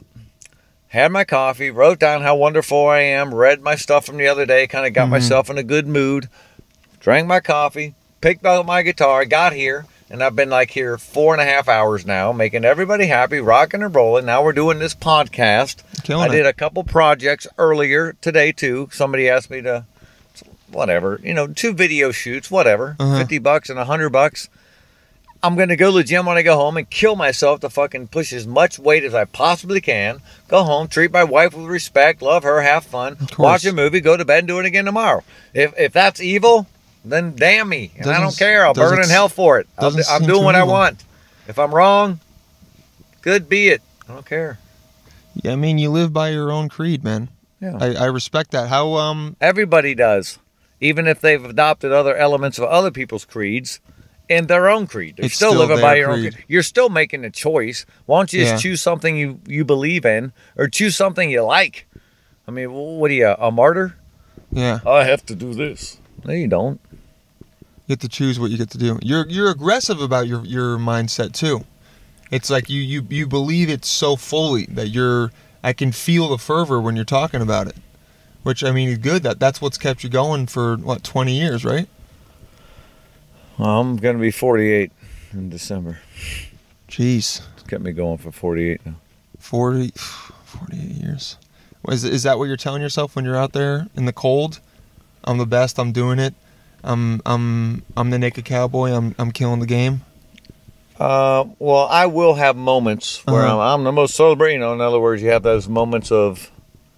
had my coffee, wrote down how wonderful I am, read my stuff from the other day, kind of got myself in a good mood, drank my coffee, picked up my guitar, got here, and I've been like here four and a half hours now, making everybody happy, rocking and rolling. Now we're doing this podcast. Killing I did it. a couple projects earlier today too. Somebody asked me to, whatever, you know, two video shoots, whatever, Uh-huh. fifty bucks and a hundred bucks. I'm gonna go to the gym when I go home and kill myself to fucking push as much weight as I possibly can. Go home, treat my wife with respect, love her, have fun, watch a movie, go to bed, and do it again tomorrow. If if that's evil, then damn me, and I don't care. I'll burn in hell for it. I'll, I'm doing what I want. If I'm wrong, good be it. I don't care. Yeah, I mean, you live by your own creed, man. Yeah. I, I respect that. How um Everybody does, even if they've adopted other elements of other people's creeds in their own creed. They're It's still, still living by your own creed. creed. You're still making a choice. Why don't you just Yeah. choose something you, you believe in or choose something you like? I mean, what are you, a martyr? yeah, I have to do this. No, you don't. you get to choose what you get to do. You're you're aggressive about your your mindset too. It's like you you you believe it so fully that you're I can feel the fervor when you're talking about it. Which I mean is good. That that's what's kept you going for what 20 years, right? I'm going to be 48 in December. Jeez. It's kept me going for 48 now. 40 48 years. Is is that what you're telling yourself when you're out there in the cold? I'm the best. I'm doing it. I'm I'm I'm the naked cowboy. I'm I'm killing the game. Uh, well, I will have moments where Uh-huh. I'm, I'm the most celebrating. You know, in other words, you have those moments of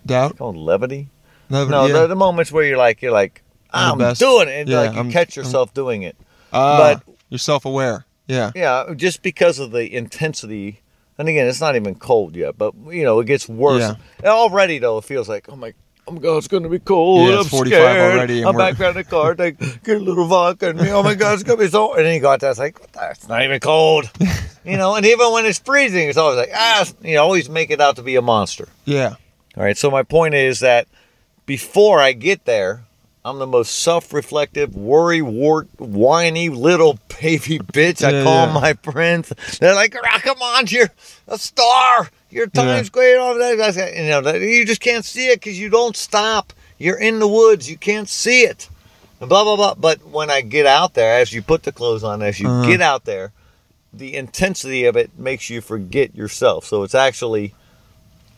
Doubt? called levity. No, No, yeah. the, the moments where you're like, you're like, I'm I'm, doing it. And Yeah, like you I'm- catch I'm- yourself doing it. Ah, but- you're self-aware. Yeah. Yeah, just because of the intensity. And again, it's not even cold yet, but you know, it gets worse. Yeah. Already though, it feels like, oh my, oh my God, it's going to be cold. Yeah, I'm 45 scared. already, I'm we're- back down the car. Take, get a little vodka, and oh my God, it's going to be so. And then you go out there, it's like, it's not even cold. you know, and even when it's freezing, it's always like, ah, you know, always make it out to be a monster. Yeah. All right. So my point is that before I get there, I'm the most self-reflective, worry wart, whiny little baby bitch. I Yeah, call yeah. my friends. They're like, "Ah, "Come on, you're a star. Your time's great." All that. You know, you just can't see it because you don't stop. You're in the woods. You can't see it. And blah blah blah. But when I get out there, as you put the clothes on, as you Uh-huh. get out there, the intensity of it makes you forget yourself. So it's actually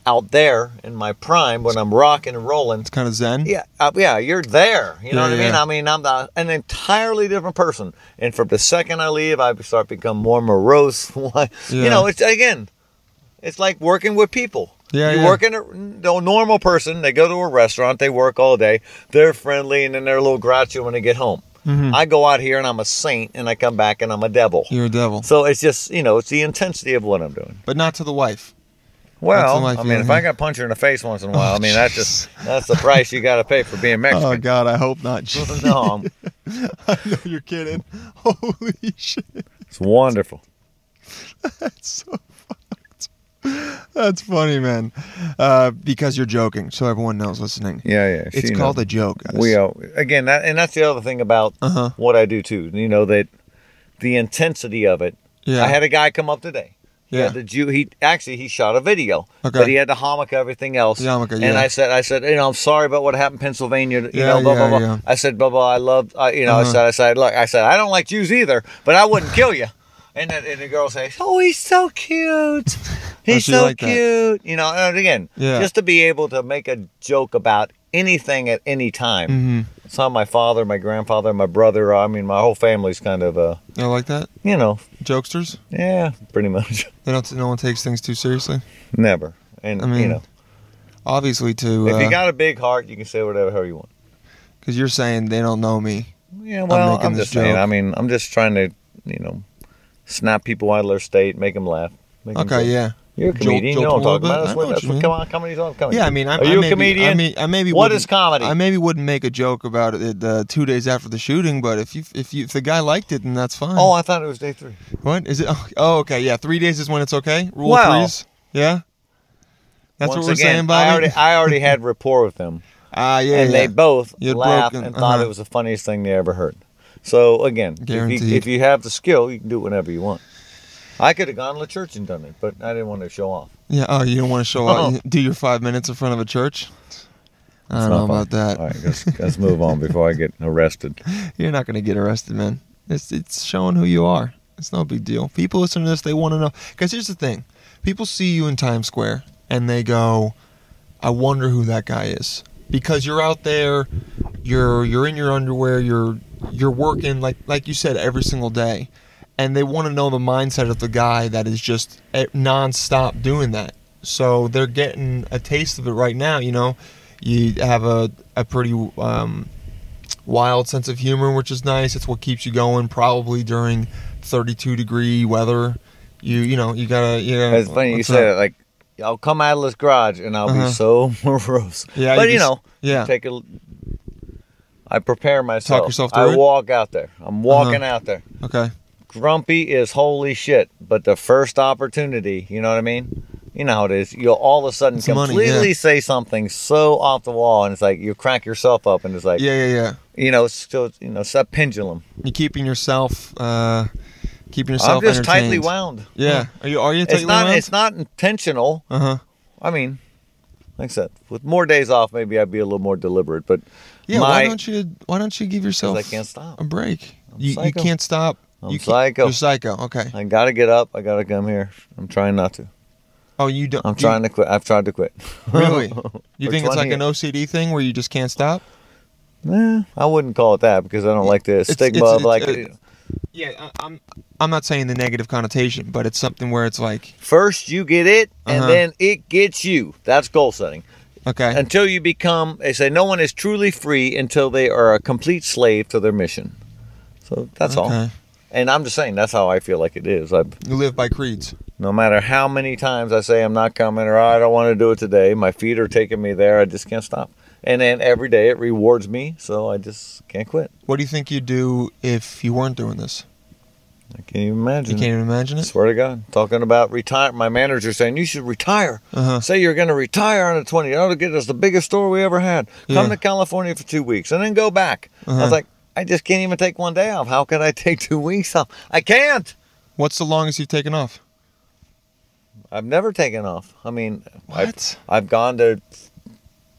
out there in my prime when I'm rocking and rolling. It's kind of zen. Yeah, uh, yeah, you're there. You know Yeah, what I mean? yeah. I mean, I'm the, an entirely different person. And from the second I leave, I start become more morose. Yeah. You know, it's again, it's like working with people. Yeah, you yeah. work in a, a normal person. They go to a restaurant. They work all day. They're friendly, and then they're a little grouchy when they get home. Mhm. I go out here and I'm a saint, and I come back and I'm a devil. You're a devil. So it's just you know, it's the intensity of what I'm doing. But not to the wife. Well, I mean, if. I got punched in the face once in a while, Oh, I mean, that's just that's the price you got to pay for being Mexican. Oh God, I hope not. no, I'm- I know you're kidding. Holy shit. it's wonderful. That's so fucked. That's funny, man. Uh, because you're joking, so everyone knows listening. Yeah, yeah. It's called knows. a joke, guys. We are again, that, and that's the other thing about Uh-huh. what I do too. You know that the intensity of it. Yeah. I had a guy come up today. He Yeah. had the Jew. He actually he shot a video, Okay. but he had the hammock, everything else. The yarmulke, And. I said, I said, you know, I'm sorry about what happened in Pennsylvania. You Yeah, know, blah yeah, blah blah. yeah. I said, blah blah. I love, uh, you know, I Uh-huh. said, I said, look, I said, I don't like Jews either, but I wouldn't kill you. And then, and the girl says, "Oh, he's so cute. He's so like that. cute." You know, and again, Yeah. just to be able to make a joke about anything at any time. Mm-hmm. It's how my father, my grandfather, my brother. I mean, my whole family's kind of, uh, You like that? you know, Jokesters? yeah, pretty much. They don't. No one takes things too seriously. Never. And I mean, you know, Obviously, to if you uh, got a big heart, you can say whatever hell you want. because you're saying they don't know me. Yeah, well, I'm, this just saying. I mean, I'm just trying to, you know, snap people out of their state, make them laugh. Make Okay, think. yeah. You're a Jolt- comedian. you know jolt what I'm talking about. That's what, that's what come on, comedy's comedy. Yeah, I mean, I'm, Are I you a comedian? I mean, I maybe what is comedy? I maybe wouldn't make a joke about it uh, two days after the shooting, but if you if you if the guy liked it, then that's fine. oh, I thought it was day three. what is it? Oh, oh, okay, yeah. Three days is when it's okay. Rule of threes. Yeah. That's Once what we're again, saying, Bobby. I already, I already had rapport with them, Ah, yeah, and yeah. they both You laughed broken- and thought uh-huh. it was the funniest thing they ever heard. So again, if Guaranteed. you, if you have the skill, you can do whatever you want. I could have gone to church and done it, but I didn't want to show off. Yeah. Oh, you don't want to show up? Do your five minutes in front of a church? I don't know about that. All right, let's, let's move on before I get arrested. You're not going to get arrested, man. It's it's showing who you are. It's no big deal. People listen to this, they want to know. Because here's the thing: people see you in Times Square and they go, "I wonder who that guy is," because you're out there, you're you're in your underwear, you're you're working like like you said every single day, and they want to know the mindset of the guy that is just eh, nonstop doing that. So they're getting a taste of it right now. You know, you have a a pretty um, wild sense of humor, which is nice. It's what keeps you going, probably during 32 degree weather. You you know you gotta you gotta. It's funny you said it. Like, I'll come out of this garage and I'll Uh-huh. be so morose. Yeah, but you you just- know, yeah. take a. I prepare myself. Talk yourself I through it? walk out there. I'm walking Uh-huh. out there. Okay. Grumpy is holy shit, but the first opportunity, you know what I mean? You know how it is. You'll all of a sudden It's money, completely yeah. say something so off the wall, and it's like you crack yourself up, and it's like, Yeah, yeah, yeah. you know, it's still, you know, it's that pendulum. You're keeping yourself, uh, keeping I'm yourself. just tightly wound. Yeah. Are you? Are you tightly It's not. wound? It's not intentional. Uh huh. I mean, like I said, with more days off, maybe I'd be a little more deliberate. But Yeah. my, why don't you? Why don't you give yourself I can't stop. a break? You, you can't stop. I'm you psycho. You're psycho. Okay. I gotta get up. I gotta come here. I'm trying not to. Oh, you don't. I'm trying to quit. I've tried to quit. Really? You think it's 20 like an OCD thing where you just can't stop? Nah, I wouldn't call it that because I don't like the It's- stigma it's- of like. it's- uh, Yeah, I, I'm. I'm not saying the negative connotation, but it's something where it's like, First, you get it, and Uh-huh. then it gets you. That's goal setting. okay, Until you become, they say, no one is truly free until they are a complete slave to their mission. So that's all. And I'm just saying that's how I feel like it is. I, You live by creeds. no matter how many times I say I'm not coming or I don't want to do it today, my feet are taking me there. I just can't stop. And then every day it rewards me, so I just can't quit. What do you think you'd do if you weren't doing this? I can't even imagine. You can't even imagine I it. swear to God, talking about retire. My manager saying you should retire. Uh-huh. Say you're going to retire on the 20. You know, to get us the biggest store we ever had. Come Yeah. to California for two weeks and then go back. I Uh-huh. was like, I just can't even take one day off. How can I take two weeks off? I can't. What's the longest you've taken off? I've never taken off. I mean, I've, What? I've gone to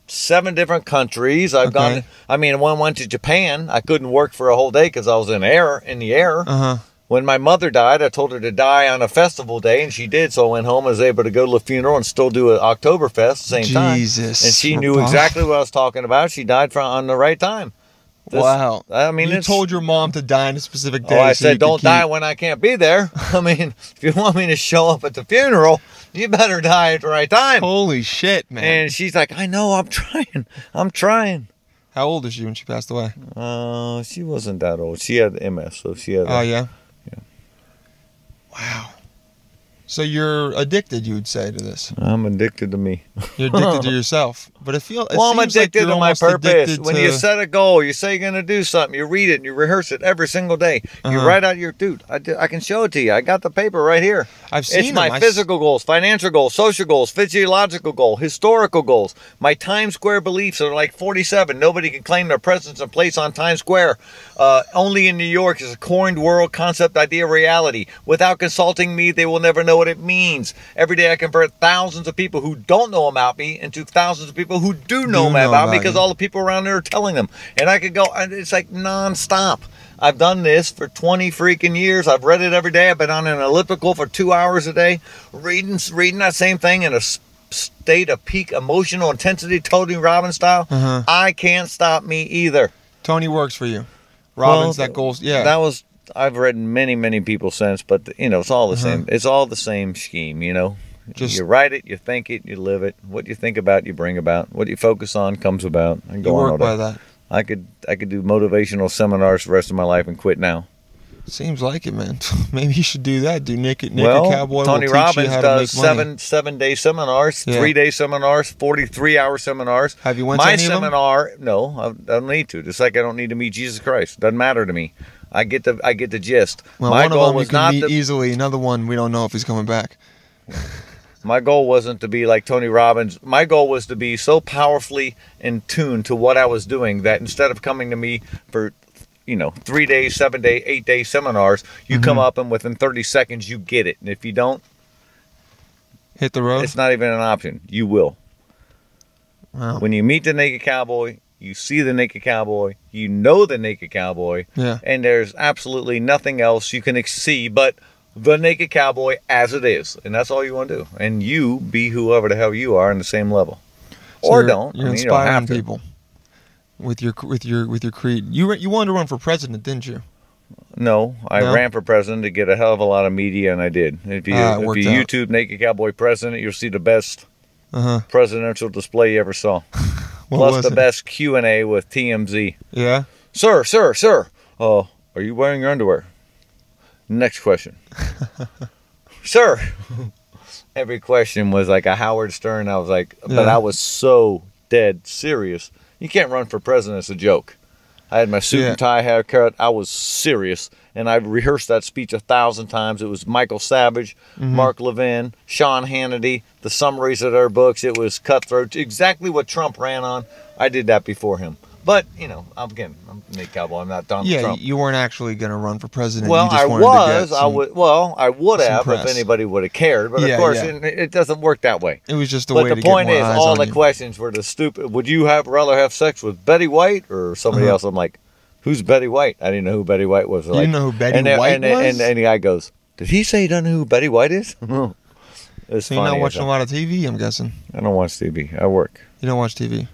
seven different countries. I've gone. To, I mean, I went to Japan, I couldn't work for a whole day because I was in air in the air. Uh huh. When my mother died, I told her to die on a festival day, and she did. So I went home. I was able to go to the funeral and still do an Oktoberfest at the same time. Jesus. And she knew exactly what I was talking about. She died on the right time. This- wow. I mean, you told your mom to die on a specific day. Oh, I so said, don't keep- die when I can't be there. I mean, if you want me to show up at the funeral, you better die at the right time. Holy shit, man. And she's like, I know, I'm trying. I'm trying. How old is she when she passed away? Uh, she wasn't that old. She had MS, so she had. Oh yeah. Yeah. Wow. So you're addicted, you would say, to this. I'm addicted to me. You're addicted to yourself. But it feels. It well, I'm seems like addicted to my purpose. addicted When to- you set a goal, you say you're going to do something, you read it and you rehearse it every single day. You Uh-huh. write out your dude. I, I can show it to you. I got the paper right here. I've seen It's my them. I s- physical goals, financial goals, social goals, physiological goal, historical goals. My Times Square beliefs are like 47. Nobody can claim their presence and place on Times Square. Uh, only in New York is a coined world concept idea reality. Without consulting me, they will never know what it means. Every day I convert thousands of people who don't know about me into thousands of people who do know, Do know about me because you. all the people around there are telling them. And I could go, and it's like nonstop. I've done this for 20 freaking years. I've read it every day. I've been on an elliptical for two hours a day, reading reading that same thing in a state of peak emotional intensity, Tony Robbins style. Uh-huh. I can't stop me either. Tony works for you. Robbins, Well, that goals. Yeah. That was I've read many many people since, but you know it's all the Uh-huh. same. It's all the same scheme. You know, Just- you write it, you think it, you live it. What you think about, you bring about. What you focus on comes about. I can go on work by that. I could I could do motivational seminars for the rest of my life and quit now. Seems like it, man. Maybe you should do that. Do naked, naked well, cowboy. Tony Robbins does to seven seven day seminars, Yeah. three day seminars, forty three hour seminars. Have you went to my any of them? seminar? No, I, I don't need to. Just like I don't need to meet Jesus Christ. Doesn't matter to me. I get the I get the gist. Well, my one of goal them you was can not meet to, easily. Another one, we don't know if he's coming back. My goal wasn't to be like Tony Robbins. My goal was to be so powerfully in tune to what I was doing that instead of coming to me for, you know, three days, seven day, eight day seminars, you come mm-hmm. up and within 30 seconds you get it. And if you don't, Hit the road. it's not even an option. You will. Wow. When you meet the naked cowboy, you see the naked cowboy, you know the naked cowboy, Yeah. and there's absolutely nothing else you can see but the naked cowboy as it is. And that's all you want to do. And you be whoever the hell you are on the same level. So or you're- don't. You're I mean, you don't inspiring have people with your with your with your creed. You you wanted to run for president, didn't you? No, I No? ran for president to get a hell of a lot of media, and I did. If you, Ah, if you out. YouTube Naked Cowboy President, you'll see the best Uh huh. presidential display you ever saw. What Plus the it? best Q and A with TMZ. Yeah. Sir, sir, sir. Oh, are you wearing your underwear? Next question. sir. Every question was like a Howard Stern. I was like, but Yeah. I was so dead serious. You can't run for president as a joke. I had my suit Yeah. and tie haircut. I was serious. And I've rehearsed that speech a thousand times. It was Michael Savage, Mm-hmm. Mark Levin, Sean Hannity, the summaries of their books. It was cutthroat. Exactly what Trump ran on. I did that before him. But, you know, I'm again, I'm Naked Cowboy. I'm not Donald Yeah. Trump. You weren't actually going to run for president. Well, you just I wanted to was. get I would. Well, I would have press. if anybody would have cared. But Yeah, of course, yeah. it, it doesn't work that way. It was just a But way the to point is, all the you. questions were the stupid. Would you have rather have sex with Betty White or somebody Uh-huh. else? I'm like, who's Betty White? I didn't know who Betty White was. You Like, didn't know who Betty and, White and, and, was? and, and the guy goes, "Did he say he doesn't know who Betty White is?" it's So you're not watching a lot of TV, I'm guessing. I don't watch TV. I work. You don't watch TV.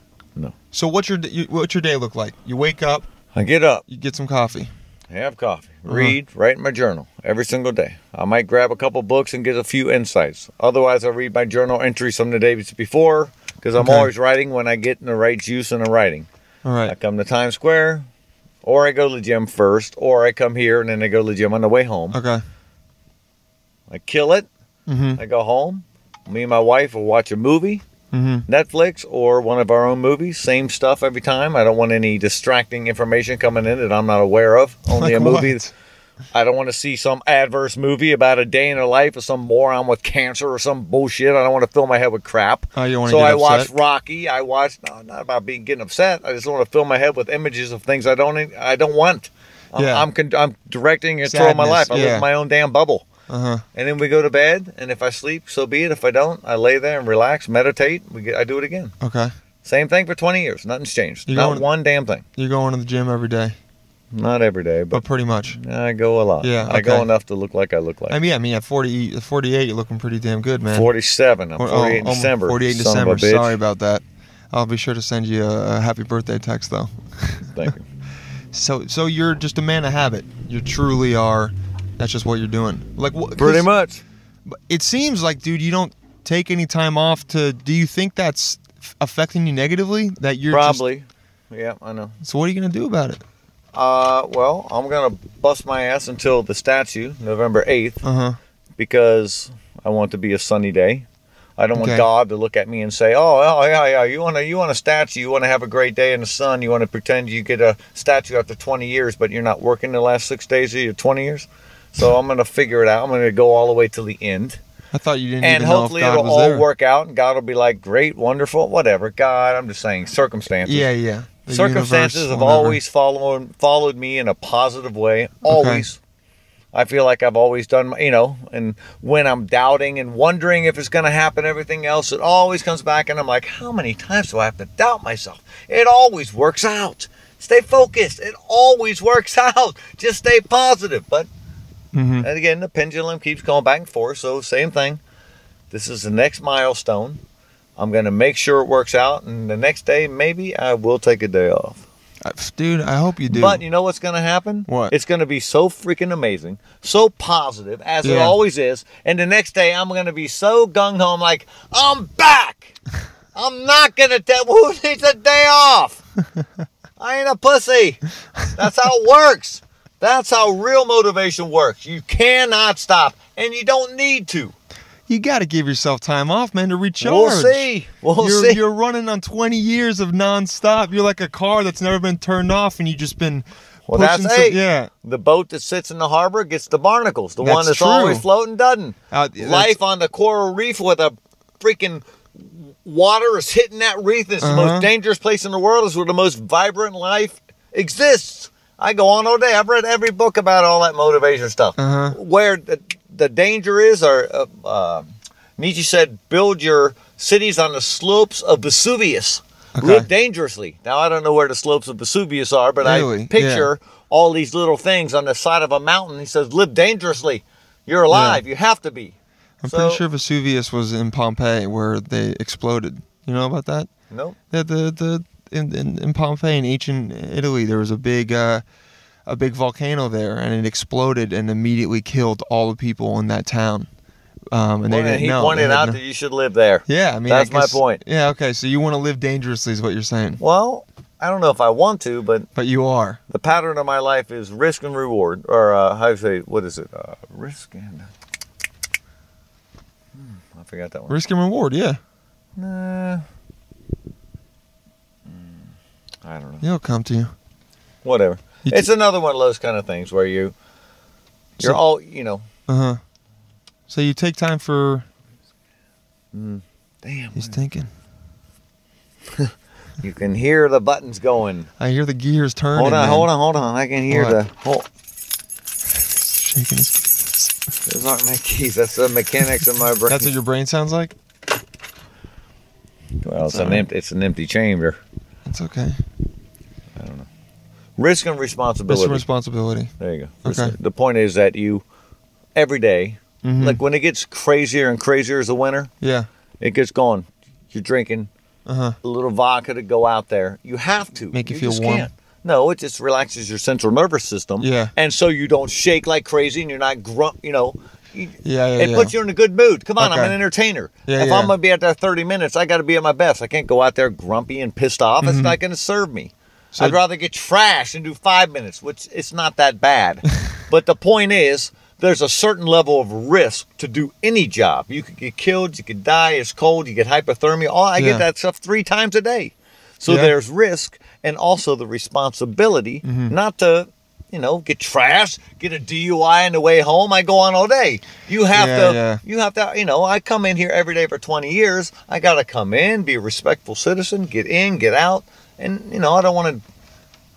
So what's your what's your day look like? You wake up, I get up. you get some coffee. have coffee, Uh-huh. read, write in my journal every single day. I might grab a couple books and get a few insights. Otherwise, I read my journal entries from the days before because I'm Okay. always writing when I get in the right juice in the writing. All right. I come to Times Square, or I go to the gym first, or I come here and then I go to the gym on the way home. Okay. I kill it. Mhm. I go home. Me and my wife will watch a movie, Mhm. Netflix, or one of our own movies. Same stuff every time. I don't want any distracting information coming in that I'm not aware of. Only Like a movie. what? I don't want to see some adverse movie about a day in the life of some moron with cancer or some bullshit. I don't want to fill my head with crap. Oh, you want so to I watched? Rocky. I watched no, not about being getting upset. I just want to fill my head with images of things I don't I don't want. I'm Yeah. I'm, con- I'm directing and controlling my life. I live in my own damn bubble. Uh huh. And then we go to bed, and if I sleep, so be it. If I don't, I lay there and relax, meditate. We get, I do it again. Okay. Same thing for 20 years. Nothing's changed. You Not going- one damn thing. You're going to the gym every day, Not every day, but but pretty much. I go a lot. Yeah, I go enough to look like I look like. I mean, I mean, at 40, 48, you're looking pretty damn good, man. 47. I'm Oh, 48 in oh, December. 48 in December. Sorry about that. I'll be sure to send you a, a happy birthday text though. Thank you. So, so you're just a man of habit. You truly are. That's just what you're doing. Like, wh- Pretty much. It seems like, dude, you don't take any time off to. Do you think that's affecting you negatively? That you're just- Probably. Yeah, I know. so what are you gonna do about it? Uh, well, I'm gonna bust my ass until the statue, November 8th, Uh huh. because I want it to be a sunny day. I don't Okay. want God to look at me and say, "Oh, oh yeah, yeah, you want to, you want a statue, you want to have a great day in the sun, you want to pretend you get a statue after 20 years, but you're not working the last six days of your 20 years." So I'm gonna figure it out. I'm gonna go all the way till the end. I thought you didn't and even know if hopefully it'll all there. work out and god will be like great wonderful whatever god i'm just saying circumstances Yeah, yeah. The circumstances have whatever. always followed followed me in a positive way always i feel like i've always done my- you know and when i'm doubting and wondering if it's going to happen everything else it always comes back and i'm like how many times do i have to doubt myself it always works out stay focused it always works out just stay positive but Mhm. and again, the pendulum keeps going back and forth. So same thing. This is the next milestone. I'm going to make sure it works out, and the next day maybe I will take a day off. I- Dude, I hope you do. But you know what's going to happen? What? It's going to be so freaking amazing, so positive as it always is. And the next day I'm going to be so gung ho. I'm like, I'm back. I'm not going to tell who needs a day off. I ain't a pussy. That's how it works. That's how real motivation works. You cannot stop, and you don't need to. you got to give yourself time off, man, to recharge. We'll see. We'll you're, see. you're running on 20 years of nonstop. You're like a car that's never been turned off, and you've just been Well, that's some- hey, yeah. The boat that sits in the harbor gets the barnacles. The That's one that's true. always floating doesn't. Uh, Life on the coral reef with a freaking water is hitting that reef. It's the Uh-huh. most dangerous place in the world. Is where the most vibrant life exists. I go on all day. I've read every book about all that motivation stuff. Uh-huh. Where the, the danger is, or uh, uh, Nietzsche said, build your cities on the slopes of Vesuvius. Okay. Live dangerously. Now I don't know where the slopes of Vesuvius are, but Really? I picture all these little things on the side of a mountain. He says, live dangerously. You're alive. You have to be. I'm So- pretty sure Vesuvius was in Pompeii where they exploded. You know about that? Nope. Yeah, the the in, in, in Pompeii in ancient Italy there was a big uh, a big volcano there and it exploded and immediately killed all the people in that town. Um, and they didn't he know. pointed They out no- that you should live there. yeah, I mean I That's my point. Yeah, okay, so you want to live dangerously is what you're saying, Well, I don't know if I want to, but but you are. the pattern of my life is risk and reward, or uh, how do you say? What is it? Uh, risk and Hmm, I forgot that one. Risk and reward, yeah. Nah. I don't know. It'll come to you. Whatever. You It's another one of those kind of things where you, you're So- all you know. Uh huh. So you take time for. Damn. He's thinking. You can hear the buttons going. I hear the gears turning. Hold on, man. hold on, hold on. I can hear What? the. Hold, Shaking his keys. those aren't my keys. That's the mechanics of my brain. That's what your brain sounds like. well, it's an empty. It's an empty chamber. It's okay. I don't know. Risk and responsibility. a responsibility. There you go. Okay. The point is that you, every day, Mhm. like when it gets crazier and crazier as the winter, Yeah. it gets going. You're drinking Uh huh. a little vodka to go out there. You have to. Make you feel just warm? Can't. No, it just relaxes your central nervous system. Yeah. And so you don't shake like crazy and you're not grump, you know. Yeah, yeah, it yeah. puts you in a good mood. Come on, I'm an entertainer. Yeah, if. I'm going to be out there 30 minutes, I got to be at my best. I can't go out there grumpy and pissed off. It's not going to serve me. Mm-hmm. So- I'd rather get trashed and do five minutes, which it's not that bad. but the point is, there's a certain level of risk to do any job. You could get killed, you could die, it's cold, you get hypothermia. Oh, I get that stuff three times a day. So there's risk and also the responsibility Mm-hmm. not to, you know, get trashed, get a DUI on the way home. I go on all day. You have Yeah, to, yeah. you have to, you know, I come in here every day for 20 years. I got to come in, be a respectful citizen, get in, get out. And, you know, I don't want to,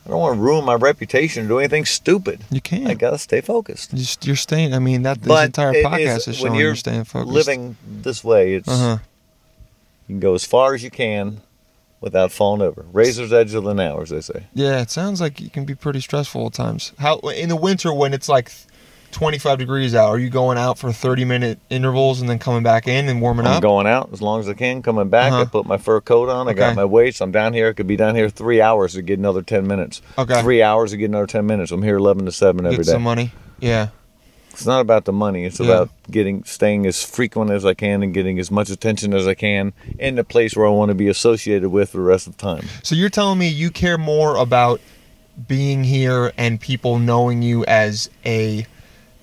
I don't want to ruin my reputation or do anything stupid. You can't. I got to stay focused. You're staying. I mean, that this But entire podcast is- is when showing you're you're staying focused. Living this way, it's, Uh huh. you can go as far as you can without falling over. Razor's edge of the now, as they say. Yeah, it sounds like it can be pretty stressful at times. How in the winter when it's like 25 degrees out, are you going out for 30 minute intervals and then coming back in and warming up? I'm going out as long as I can. Coming back, I Uh-huh. put my fur coat on. I got my weights. I'm down here. I could be down here three hours to get another ten minutes. Okay. Three hours to get another ten minutes. I'm here eleven to seven every Get day. some money. Yeah. It's not about the money. It's Yeah. about getting, staying as frequent as I can, and getting as much attention as I can in the place where I want to be associated with for the rest of the time. So you're telling me you care more about being here and people knowing you as a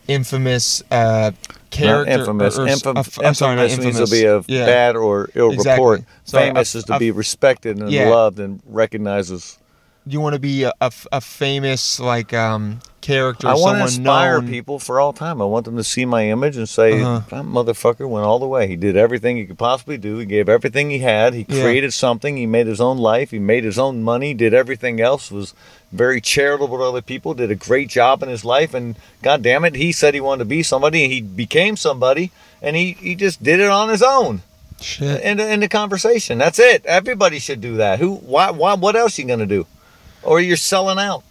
infamous uh, character. Not infamous. or- or Infam- a f- I'm sorry, not infamous means to infamous. be of Yeah. bad or ill Exactly. report. So a- Famous is to a- be respected and Yeah. loved and recognized as. You want to be a a famous like um, character. I want to inspire known. people for all time. I want them to see my image and say, Uh-huh. that motherfucker went all the way. He did everything he could possibly do. He gave everything he had. He Yeah. created something. He made his own life. He made his own money. Did everything else. Was very charitable to other people. Did a great job in his life. And God damn it, he said he wanted to be somebody. And he became somebody. And he, he just did it on his own. Shit. In the, in the conversation. That's it. Everybody should do that. Who? Why? Why? What else you gonna do? Or you're selling out.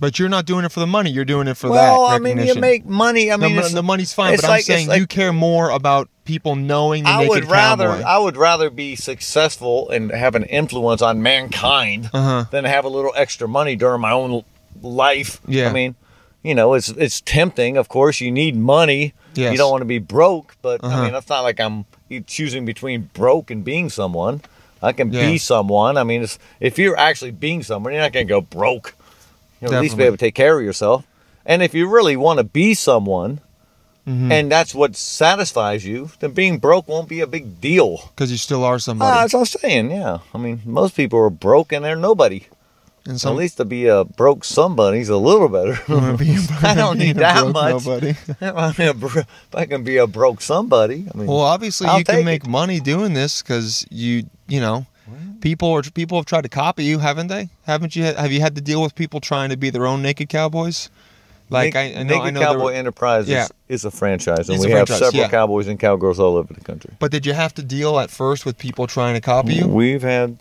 But you're not doing it for the money. You're doing it for well, that Well, I mean, you make money. I mean, it's- the money's fine, it's but like- I'm saying like- you care more about people knowing the I would rather cowboy. I would rather be successful and have an influence on mankind Uh-huh. than have a little extra money during my own life. Yeah. I mean, you know, it's it's tempting. Of course, you need money. Yes. You don't want to be broke, but Uh-huh. I mean, it's not like I'm choosing between broke and being someone. I can Yeah. be someone. I mean, it's, if you're actually being someone, you're not going to go broke. You know, at least be able to take care of yourself. And if you really want to be someone, Mhm. and that's what satisfies you, then being broke won't be a big deal. because you still are somebody. that's what I'm saying. Yeah, I mean, most people are broke and they're nobody. And At least to be a broke somebody's a little better. be a- I don't need that much. nobody. I mean, bro- if I can be a broke somebody, I mean, Well, obviously I'll you can make it. money doing this because you you know people are people have tried to copy you, haven't they? Haven't you? Have you had to deal with people trying to be their own naked cowboys? Like Nick- I, I know, I know Cowboy were- Enterprises Yeah. is a franchise, and It's a we have franchise, several yeah. cowboys and cowgirls all over the country. But did you have to deal at first with people trying to copy you? We've had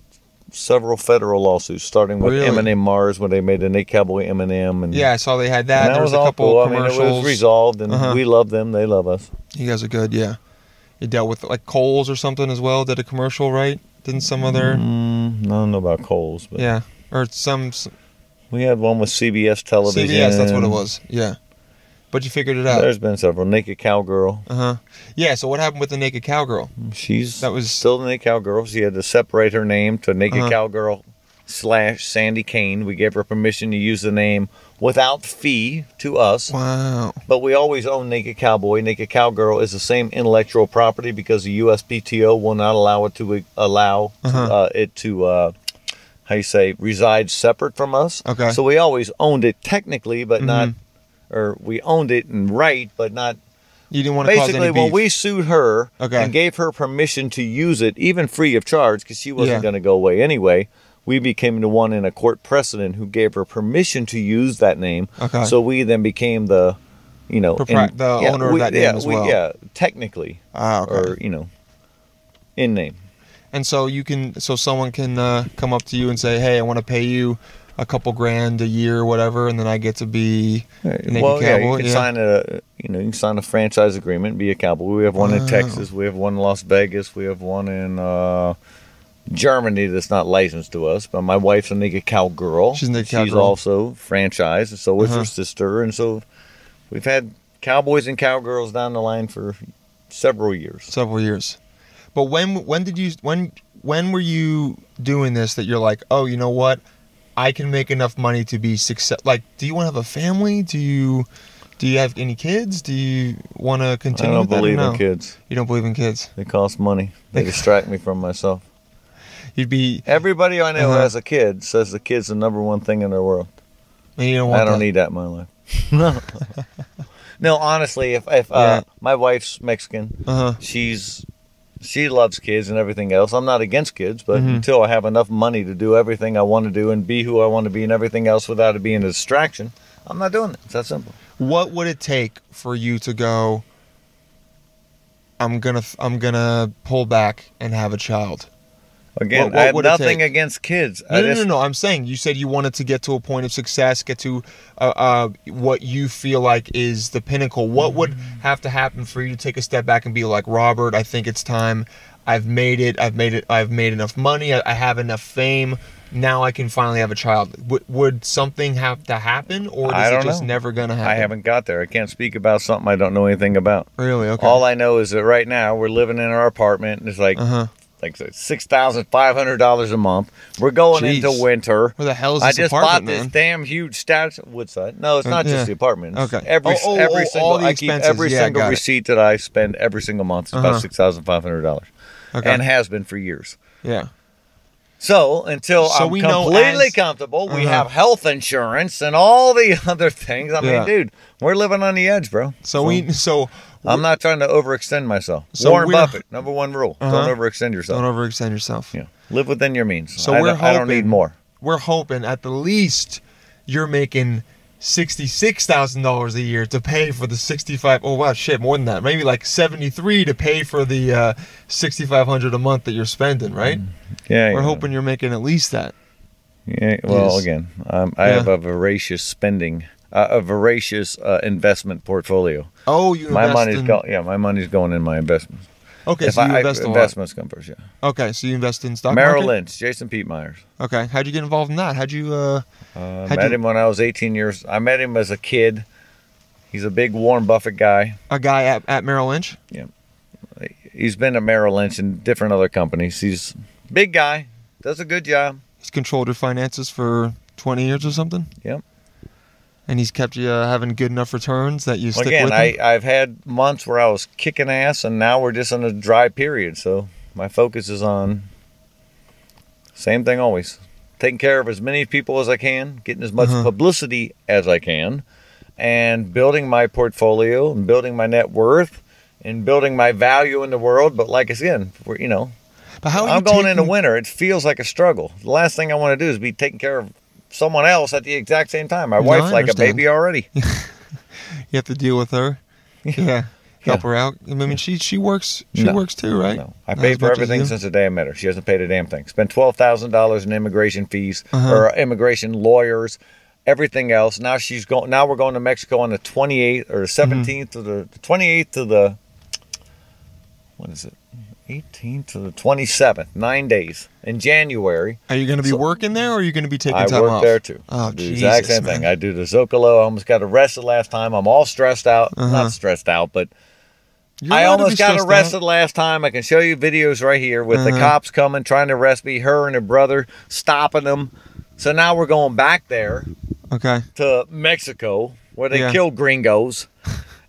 several federal lawsuits, starting with Really? M&M Mars when they made the Naked Cowboy M&M, and Yeah, I saw they had that. and that there was, was, a couple cool. I of mean, it commercials. was resolved, and Uh-huh. we love them; they love us. You guys are good, yeah. You dealt with like Coles or something as well. Did a commercial, right? Didn't some other? Mm, I don't know about Coles, but Yeah, or some we had one with CBS television. CBS. That's what it was. Yeah, but you figured it out. There's been several. Naked Cowgirl. Uh huh. Yeah. So what happened with the naked cowgirl? She's That was- still the Naked Cowgirl. She had to separate her name to Naked Uh-huh. Cowgirl slash Sandy Kane. We gave her permission to use the name without fee to us. Wow. But we always own Naked Cowboy. Naked Cowgirl is the same intellectual property because the USPTO will not allow it to allow Uh-huh. uh, it to uh, how you say reside separate from us. Okay. So we always owned it technically, but not, Mm-hmm. or we owned it in right, but not You didn't want to basically when we sued her Okay. and gave her permission to use it even free of charge because she wasn't Yeah. going to go away anyway we became the one in a court precedent who gave her permission to use that name Okay. so we then became the you know Propri- in- the owner of we- that name as we- well. yeah technically Ah, okay. or you know in name And so you can, so someone can uh, come up to you and say, "Hey, I want to pay you a couple grand a year, or whatever, and then I get to be Naked well yeah you can yeah. sign a you know you can sign a franchise agreement be a cowboy we have one in texas we have one in las vegas we have one in uh Germany that's not licensed to us, but my wife's a naked cowgirl. She's a naked She's also franchised, and so is Uh-huh. her sister, and so we've had cowboys and cowgirls down the line for several years. several years." But when when did you when when were you doing this that you're like, "Oh, you know what? I can make enough money to be success." Like, do you want to have a family? Do you do you have any kids? Do you want to continue? I don't believe no? in kids. You don't believe in kids. They cost money. They distract me from myself. You'd be. Everybody I know Uh-huh. has a kid says the kid's the number one thing in their world. And you don't want I don't that. need that in my life. no, no. Honestly, if if Yeah. uh, my wife's Mexican, Uh huh. she's she loves kids and everything else. I'm not against kids, but Mhm. until I have enough money to do everything I want to do and be who I want to be and everything else without it being a distraction, I'm not doing it. It's that simple. What would it take for you to go? I'm gonna I'm gonna pull back and have a child. Again, What- what I have nothing take? against kids. No, I no, just, no, no. I'm saying you said you wanted to get to a point of success, get to uh, uh, what you feel like is the pinnacle. What would have to happen for you to take a step back and be like, Robert? I think it's time. I've made it. I've made it. I've made enough money. I, I have enough fame. Now I can finally have a child. Would, would something have to happen, or is it don't just know. never gonna happen? I haven't got there. I can't speak about something I don't know anything about. really. Okay. All I know is that right now we're living in our apartment and it's like uh huh. Like six thousand five hundred dollars a month. We're going Jeez. into winter. Where the hell is I this just bought this man? damn huge stats Woodside. No, it's Uh, not yeah. just the apartment. It's Okay. Every Oh, oh, every oh, single I keep every Yeah, single got it. receipt that I spend every single month is Uh-huh. about six thousand five hundred dollars, Okay. and has been for years. yeah. So until So I'm we completely as- comfortable, we Uh-huh. have health insurance and all the other things. I mean, Yeah. dude, we're living on the edge, bro. So we. So I'm not trying to overextend myself. So Warren Buffett, number one rule: Uh-huh. don't overextend yourself. don't overextend yourself. yeah, live within your means. So I, we're don't, I don't need hoping- more. we're hoping at the least you're making sixty-six thousand dollars a year to pay for the sixty-five. Oh wow, shit, more than that. Maybe like seventy-three to pay for the uh, sixty-five hundred a month that you're spending. Right? Yeah, We're yeah. hoping you're making at least that. Yeah, well, Yes. again, um, I Yeah. have a voracious spending, uh, a voracious uh, investment portfolio. Oh, you My invest money's in, going. Yeah, my money's going in my investments. Okay, if so you I, invest a lot. investments come first, yeah. Okay, so you invest in stock Merrill market. Lynch, Jason Pete Myers. Okay, how'd you get involved in that? How'd you? uh Uh, How'd met you- him when I was 18 years. I met him as a kid. He's a big Warren Buffett guy. A guy at, at Merrill Lynch. Yeah, he's been at Merrill Lynch and different other companies. He's big guy, does a good job. He's controlled your finances for twenty years or something. Yep. And he's kept you uh, having good enough returns that you stick Again, with I, him. I've had months where I was kicking ass, and now we're just in a dry period. So my focus is on same thing always: taking care of as many people as I can, getting as much Uh-huh. publicity as I can, and building my portfolio and building my net worth and building my value in the world. But like again, we're, you know, But how I'm going into taking- winter. It feels like a struggle. The last thing I want to do is be taking care of someone else at the exact same time. My No, wife's like a baby already. You have to deal with her. Yeah. Help her out. I mean, she she works. She No. works too, right? No, I Not paid for everything since the day I met her. She hasn't paid a damn thing. Spent twelve thousand dollars in immigration fees Uh-huh. or immigration lawyers, everything else. Now she's going. Now we're going to Mexico on the twenty eighth or the Mm-hmm. 17th to the twenty eighth to the what is it? 18th to the 27th, nine days in January. Are you going to be So- working there, or are you going to be taking I time work there too. Oh, the Jesus, exact same man. thing. I do the Zocalo. I almost got arrested last time. I'm all stressed out. Uh-huh. Not stressed out, but I allowed to be almost got arrested out. last time. I can show you videos right here with the Uh-huh. cops coming, trying to arrest me, her and her brother stopping them. So now we're going back there Okay. to Mexico where they Yeah. kill gringos.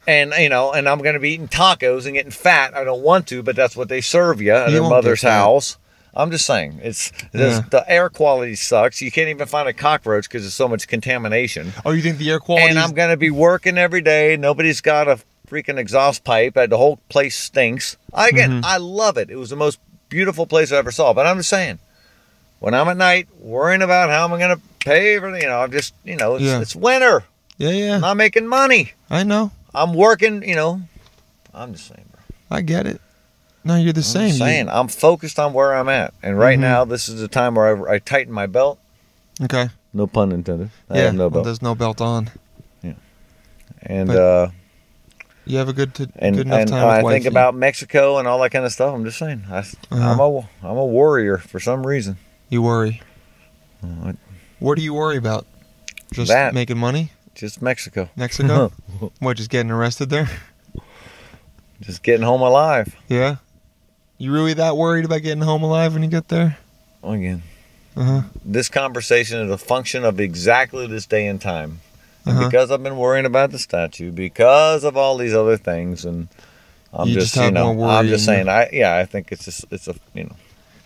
And you know, and I'm gonna be eating tacos and getting fat. I don't want to, but that's what they serve you at You their mother's house. I'm just saying, it's Yeah. the air quality sucks. You can't even find a cockroach because there's so much contamination. Oh, you think the air quality? And I'm gonna be working every day. Nobody's got a freaking exhaust pipe. The whole place stinks. I, again, Mm-hmm. I love it. It was the most beautiful place I ever saw. But I'm just saying, when I'm at night worrying about how am I gonna pay for, you know, I'm just, you know, it's, Yeah. it's winter. yeah, yeah. I'm not making money. I know. I'm working. You know, I'm the same, bro. I get it. No, you're the I'm same. just You- I'm focused on where I'm at, and right Mhm. now this is the time where I, I tighten my belt. Okay. No pun intended. I yeah. have no well, there's no belt on. Yeah. And but- uh, You have a good, t- and good enough and time. I with think about Mexico and all that kind of stuff. I'm just saying, I, I'm a I'm a warrior for some reason. You worry. Uh, What do you worry about? Just That. making money? Just Mexico, Mexico? what, just getting arrested there? just getting home alive Yeah. You really that worried about getting home alive when you get there? again. Uh huh. This conversation is a function of exactly this day and time. And Uh-huh. because I've been worrying about the statue, because of all these other things, and I'm You just, just you know, I'm just saying, I yeah, I think it's just it's a you know,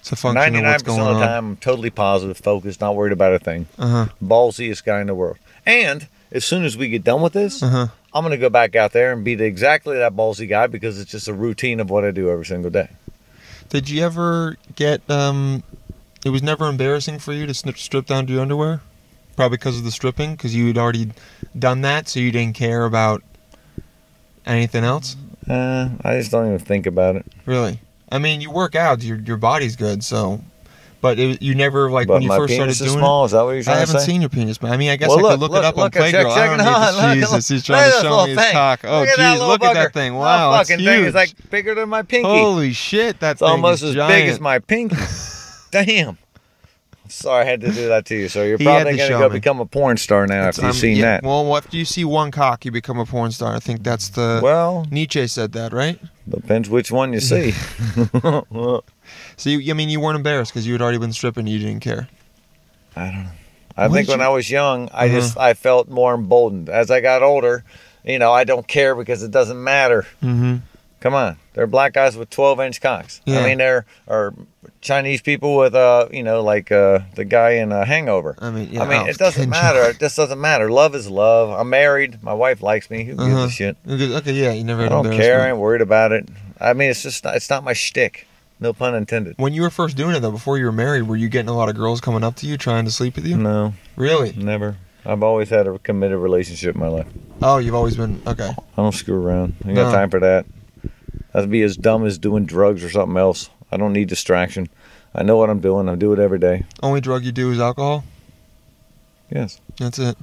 It's a function ninety of nine what's going of the time, I'm totally positive, focused, not worried about a thing. Uh huh. Ballsiest guy in the world. And as soon as we get done with this, Uh huh. I'm gonna go back out there and be the, exactly that ballsy guy because it's just a routine of what I do every single day. Did you ever get? um It was never embarrassing for you to snip, strip down to your underwear, probably because of the stripping, because you had already done that, so you didn't care about anything else. Uh, I just don't even think about it. Really? I mean, you work out, your your body's good, so. But it, you never like but when you first started doing small. Is that what you're it. trying I to haven't say? seen your penis, but I mean, I guess Well, I look, could look, look, it up look, on Playgirl. I it don't need to- Jesus, he's trying to show me his thing. cock. Oh, Look at that look at that thing! Wow, it's fucking huge. thing is like bigger than my pinky. Holy shit, that's almost as giant. big as my pinky. Damn. Sorry, I had to do that to you. So you're He probably gonna go me. become a porn star now It's- after you've um, seen yeah, that. Well, after you see one cock, you become a porn star. I think that's the Well, Nietzsche said that, right? depends which one you see. So you, I mean, you weren't embarrassed because you had already been stripping. You didn't care. I don't know. I What think when you- I was young, I Uh-huh. just I felt more emboldened. As I got older, you know, I don't care because it doesn't matter. Mm-hmm. Come on, there are black guys with 12 inch cocks. Yeah. I mean, there are Chinese people with uh, you know, like uh, the guy in uh, Hangover. I mean, yeah, I mean, oh, it doesn't matter. It just doesn't matter. Love is love. I'm married. My wife likes me. Who gives Uh-huh. a shit? Okay, okay, yeah, you never I don't care. I ain't worried about it. I mean, it's just it's not my shtick. No pun intended. When you were first doing it though, before you were married, were you getting a lot of girls coming up to you trying to sleep with you? No, Really? never. I've always had a committed relationship in my life. Oh, you've always been okay. I don't screw around. I ain't got No. time for that. That'd be as dumb as doing drugs or something else. I don't need distraction. I know what I'm doing. I do it every day. Only drug you do is alcohol. Yes. That's it.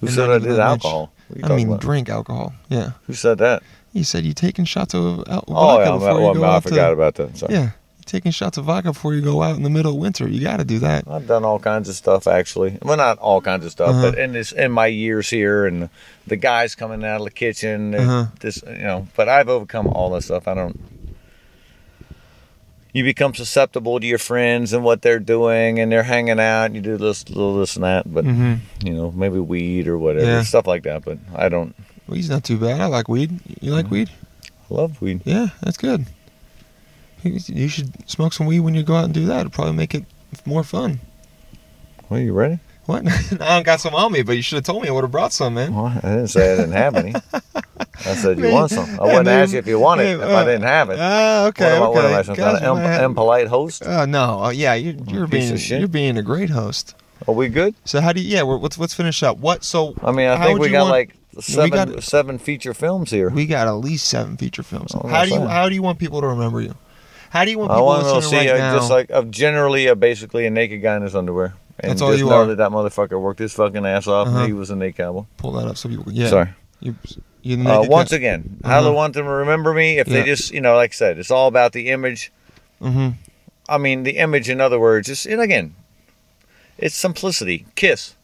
Who And said I did alcohol? What are you I mean, about? drink alcohol. Yeah. Who said that? You said you taking shots of vodka Oh, yeah, before you go I out forgot to. about that. Sorry. Yeah, you taking shots of vodka before you go out in the middle of winter. You got to do that. I've done all kinds of stuff actually. Well, not all kinds of stuff, Uh-huh. but in this in my years here and the guys coming out of the kitchen, Uh-huh. this you know. But I've overcome all that stuff. I don't. You become susceptible to your friends and what they're doing, and they're hanging out. And you do this, little this and that, but Mm-hmm. you know, maybe weed or whatever, Yeah. stuff like that. But I don't Weed's not too bad. I like weed. You like weed? I love weed. Yeah, that's good. You should smoke some weed when you go out and do that. It'll probably make it more fun. Well, you ready? What? I don't got some on me, but you should have told me. I would have brought some, man. Well, I didn't say I didn't have any. I said you Man, want some. I wouldn't man, ask you if you wanted yeah, if I uh, didn't have it. Ah, okay, what am I, okay. what am I, some kind Guys, of imp- impolite host? Uh, no, uh, yeah, you, you're being you're being a great host. Are we good? So how do you? Yeah, let's let's finish up. What? So I mean, I think we got want- like seven got- seven feature films here. we got at least seven feature films. Oh, how do you how do you want people to remember you? How do you want I people want to see right uh, now? just like of generally a basically a naked guy in his underwear. And That's all just you know are. that that motherfucker worked his fucking ass off Uh-huh. and he was a naked cowboy. pull that up so people. Yeah. Sorry. You, you Uh, once again, how do I Uh-huh. want them to remember me? If Yeah. they just, you know, like I said, it's all about the image. Mm-hmm. I mean, the image, in other words, is, and again, it's simplicity. Kiss.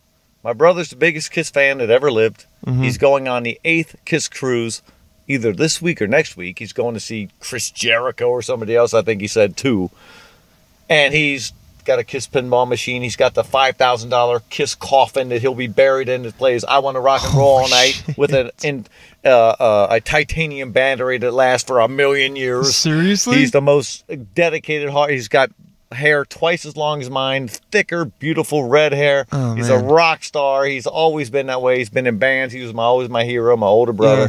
My brother's the biggest Kiss fan that ever lived. Mhm. He's going on the eighth Kiss cruise either this week or next week. He's going to see Chris Jericho or somebody else, I think he said too. And he's got a Kiss pinball machine. He's got the $5,000 Kiss coffin that he'll be buried in that plays I Want to Rock and Roll All Night with an, in, uh, uh, a titanium battery that lasts for a million years. Seriously? He's the most dedicated heart. He's got hair twice as long as mine, thicker, beautiful red hair. Oh, He's man. a rock star. He's always been that way. He's been in bands. He was my always my hero, my older brother. Yeah.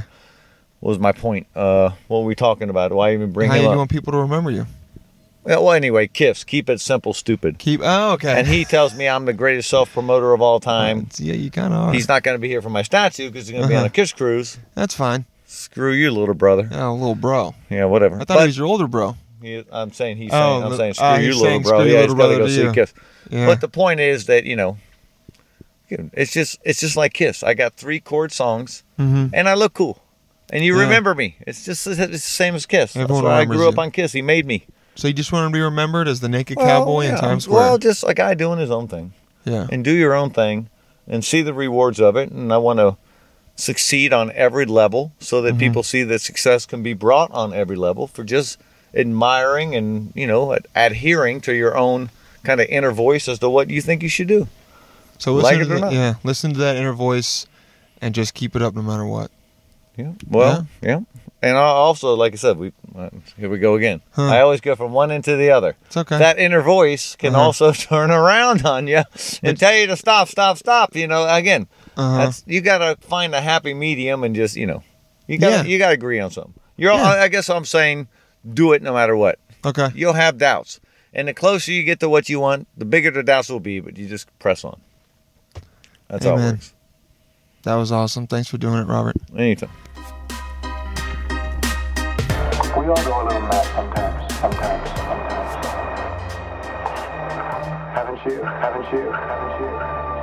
What was my point? Uh, what were we talking about? Why even bring how do him you up? want people to remember you? Well, anyway, Kiss. Keep it simple, stupid. Keep. Oh, okay. And he tells me I'm the greatest self promoter of all time. yeah, you kind of are. He's not going to be here for my statue because he's going to be on Uh-huh. a Kiss cruise. That's fine. Screw you, little brother. Yeah, little bro. Yeah, whatever. I thought But he was your older bro. He- I'm saying he's Oh, saying I'm li- saying screw ah, you, little bro. Yeah, little he's got to brother go see you. Kiss. Yeah. But the point is that you know, it's just it's just like Kiss. I got three chord songs, hmm and I look cool, and you Yeah. remember me. It's just it's the same as Kiss. Everyone That's why I grew up on Kiss. He made me. So you just want to be remembered as the naked Well, cowboy in yeah, Times Square. Well, just a guy doing his own thing, yeah. and do your own thing, and see the rewards of it. And I want to succeed on every level, so that Mhm. people see that success can be brought on every level for just admiring and you know ad- adhering to your own kind of inner voice as to what you think you should do. So like listen it or to the, not. yeah, listen to that inner voice, and just keep it up no matter what. Yeah. Well, yeah. And I also, like I said, we uh, here we go again. Huh. I always go from one end to the other. It's okay. That inner voice can Uh-huh. also turn around on you and tell you to stop, stop, stop. You know, again, uh-huh. that's you got to find a happy medium and just you know, you got Yeah. you got to agree on something. You're, Yeah. I guess I'm saying, do it no matter what. okay. You'll have doubts, and the closer you get to what you want, the bigger the doubts will be. But you just press on. That's how it Amen. works. That was awesome. Thanks for doing it, Robert. Anytime. We all go a little mad sometimes, sometimes, sometimes. Haven't you? Haven't you? Haven't you?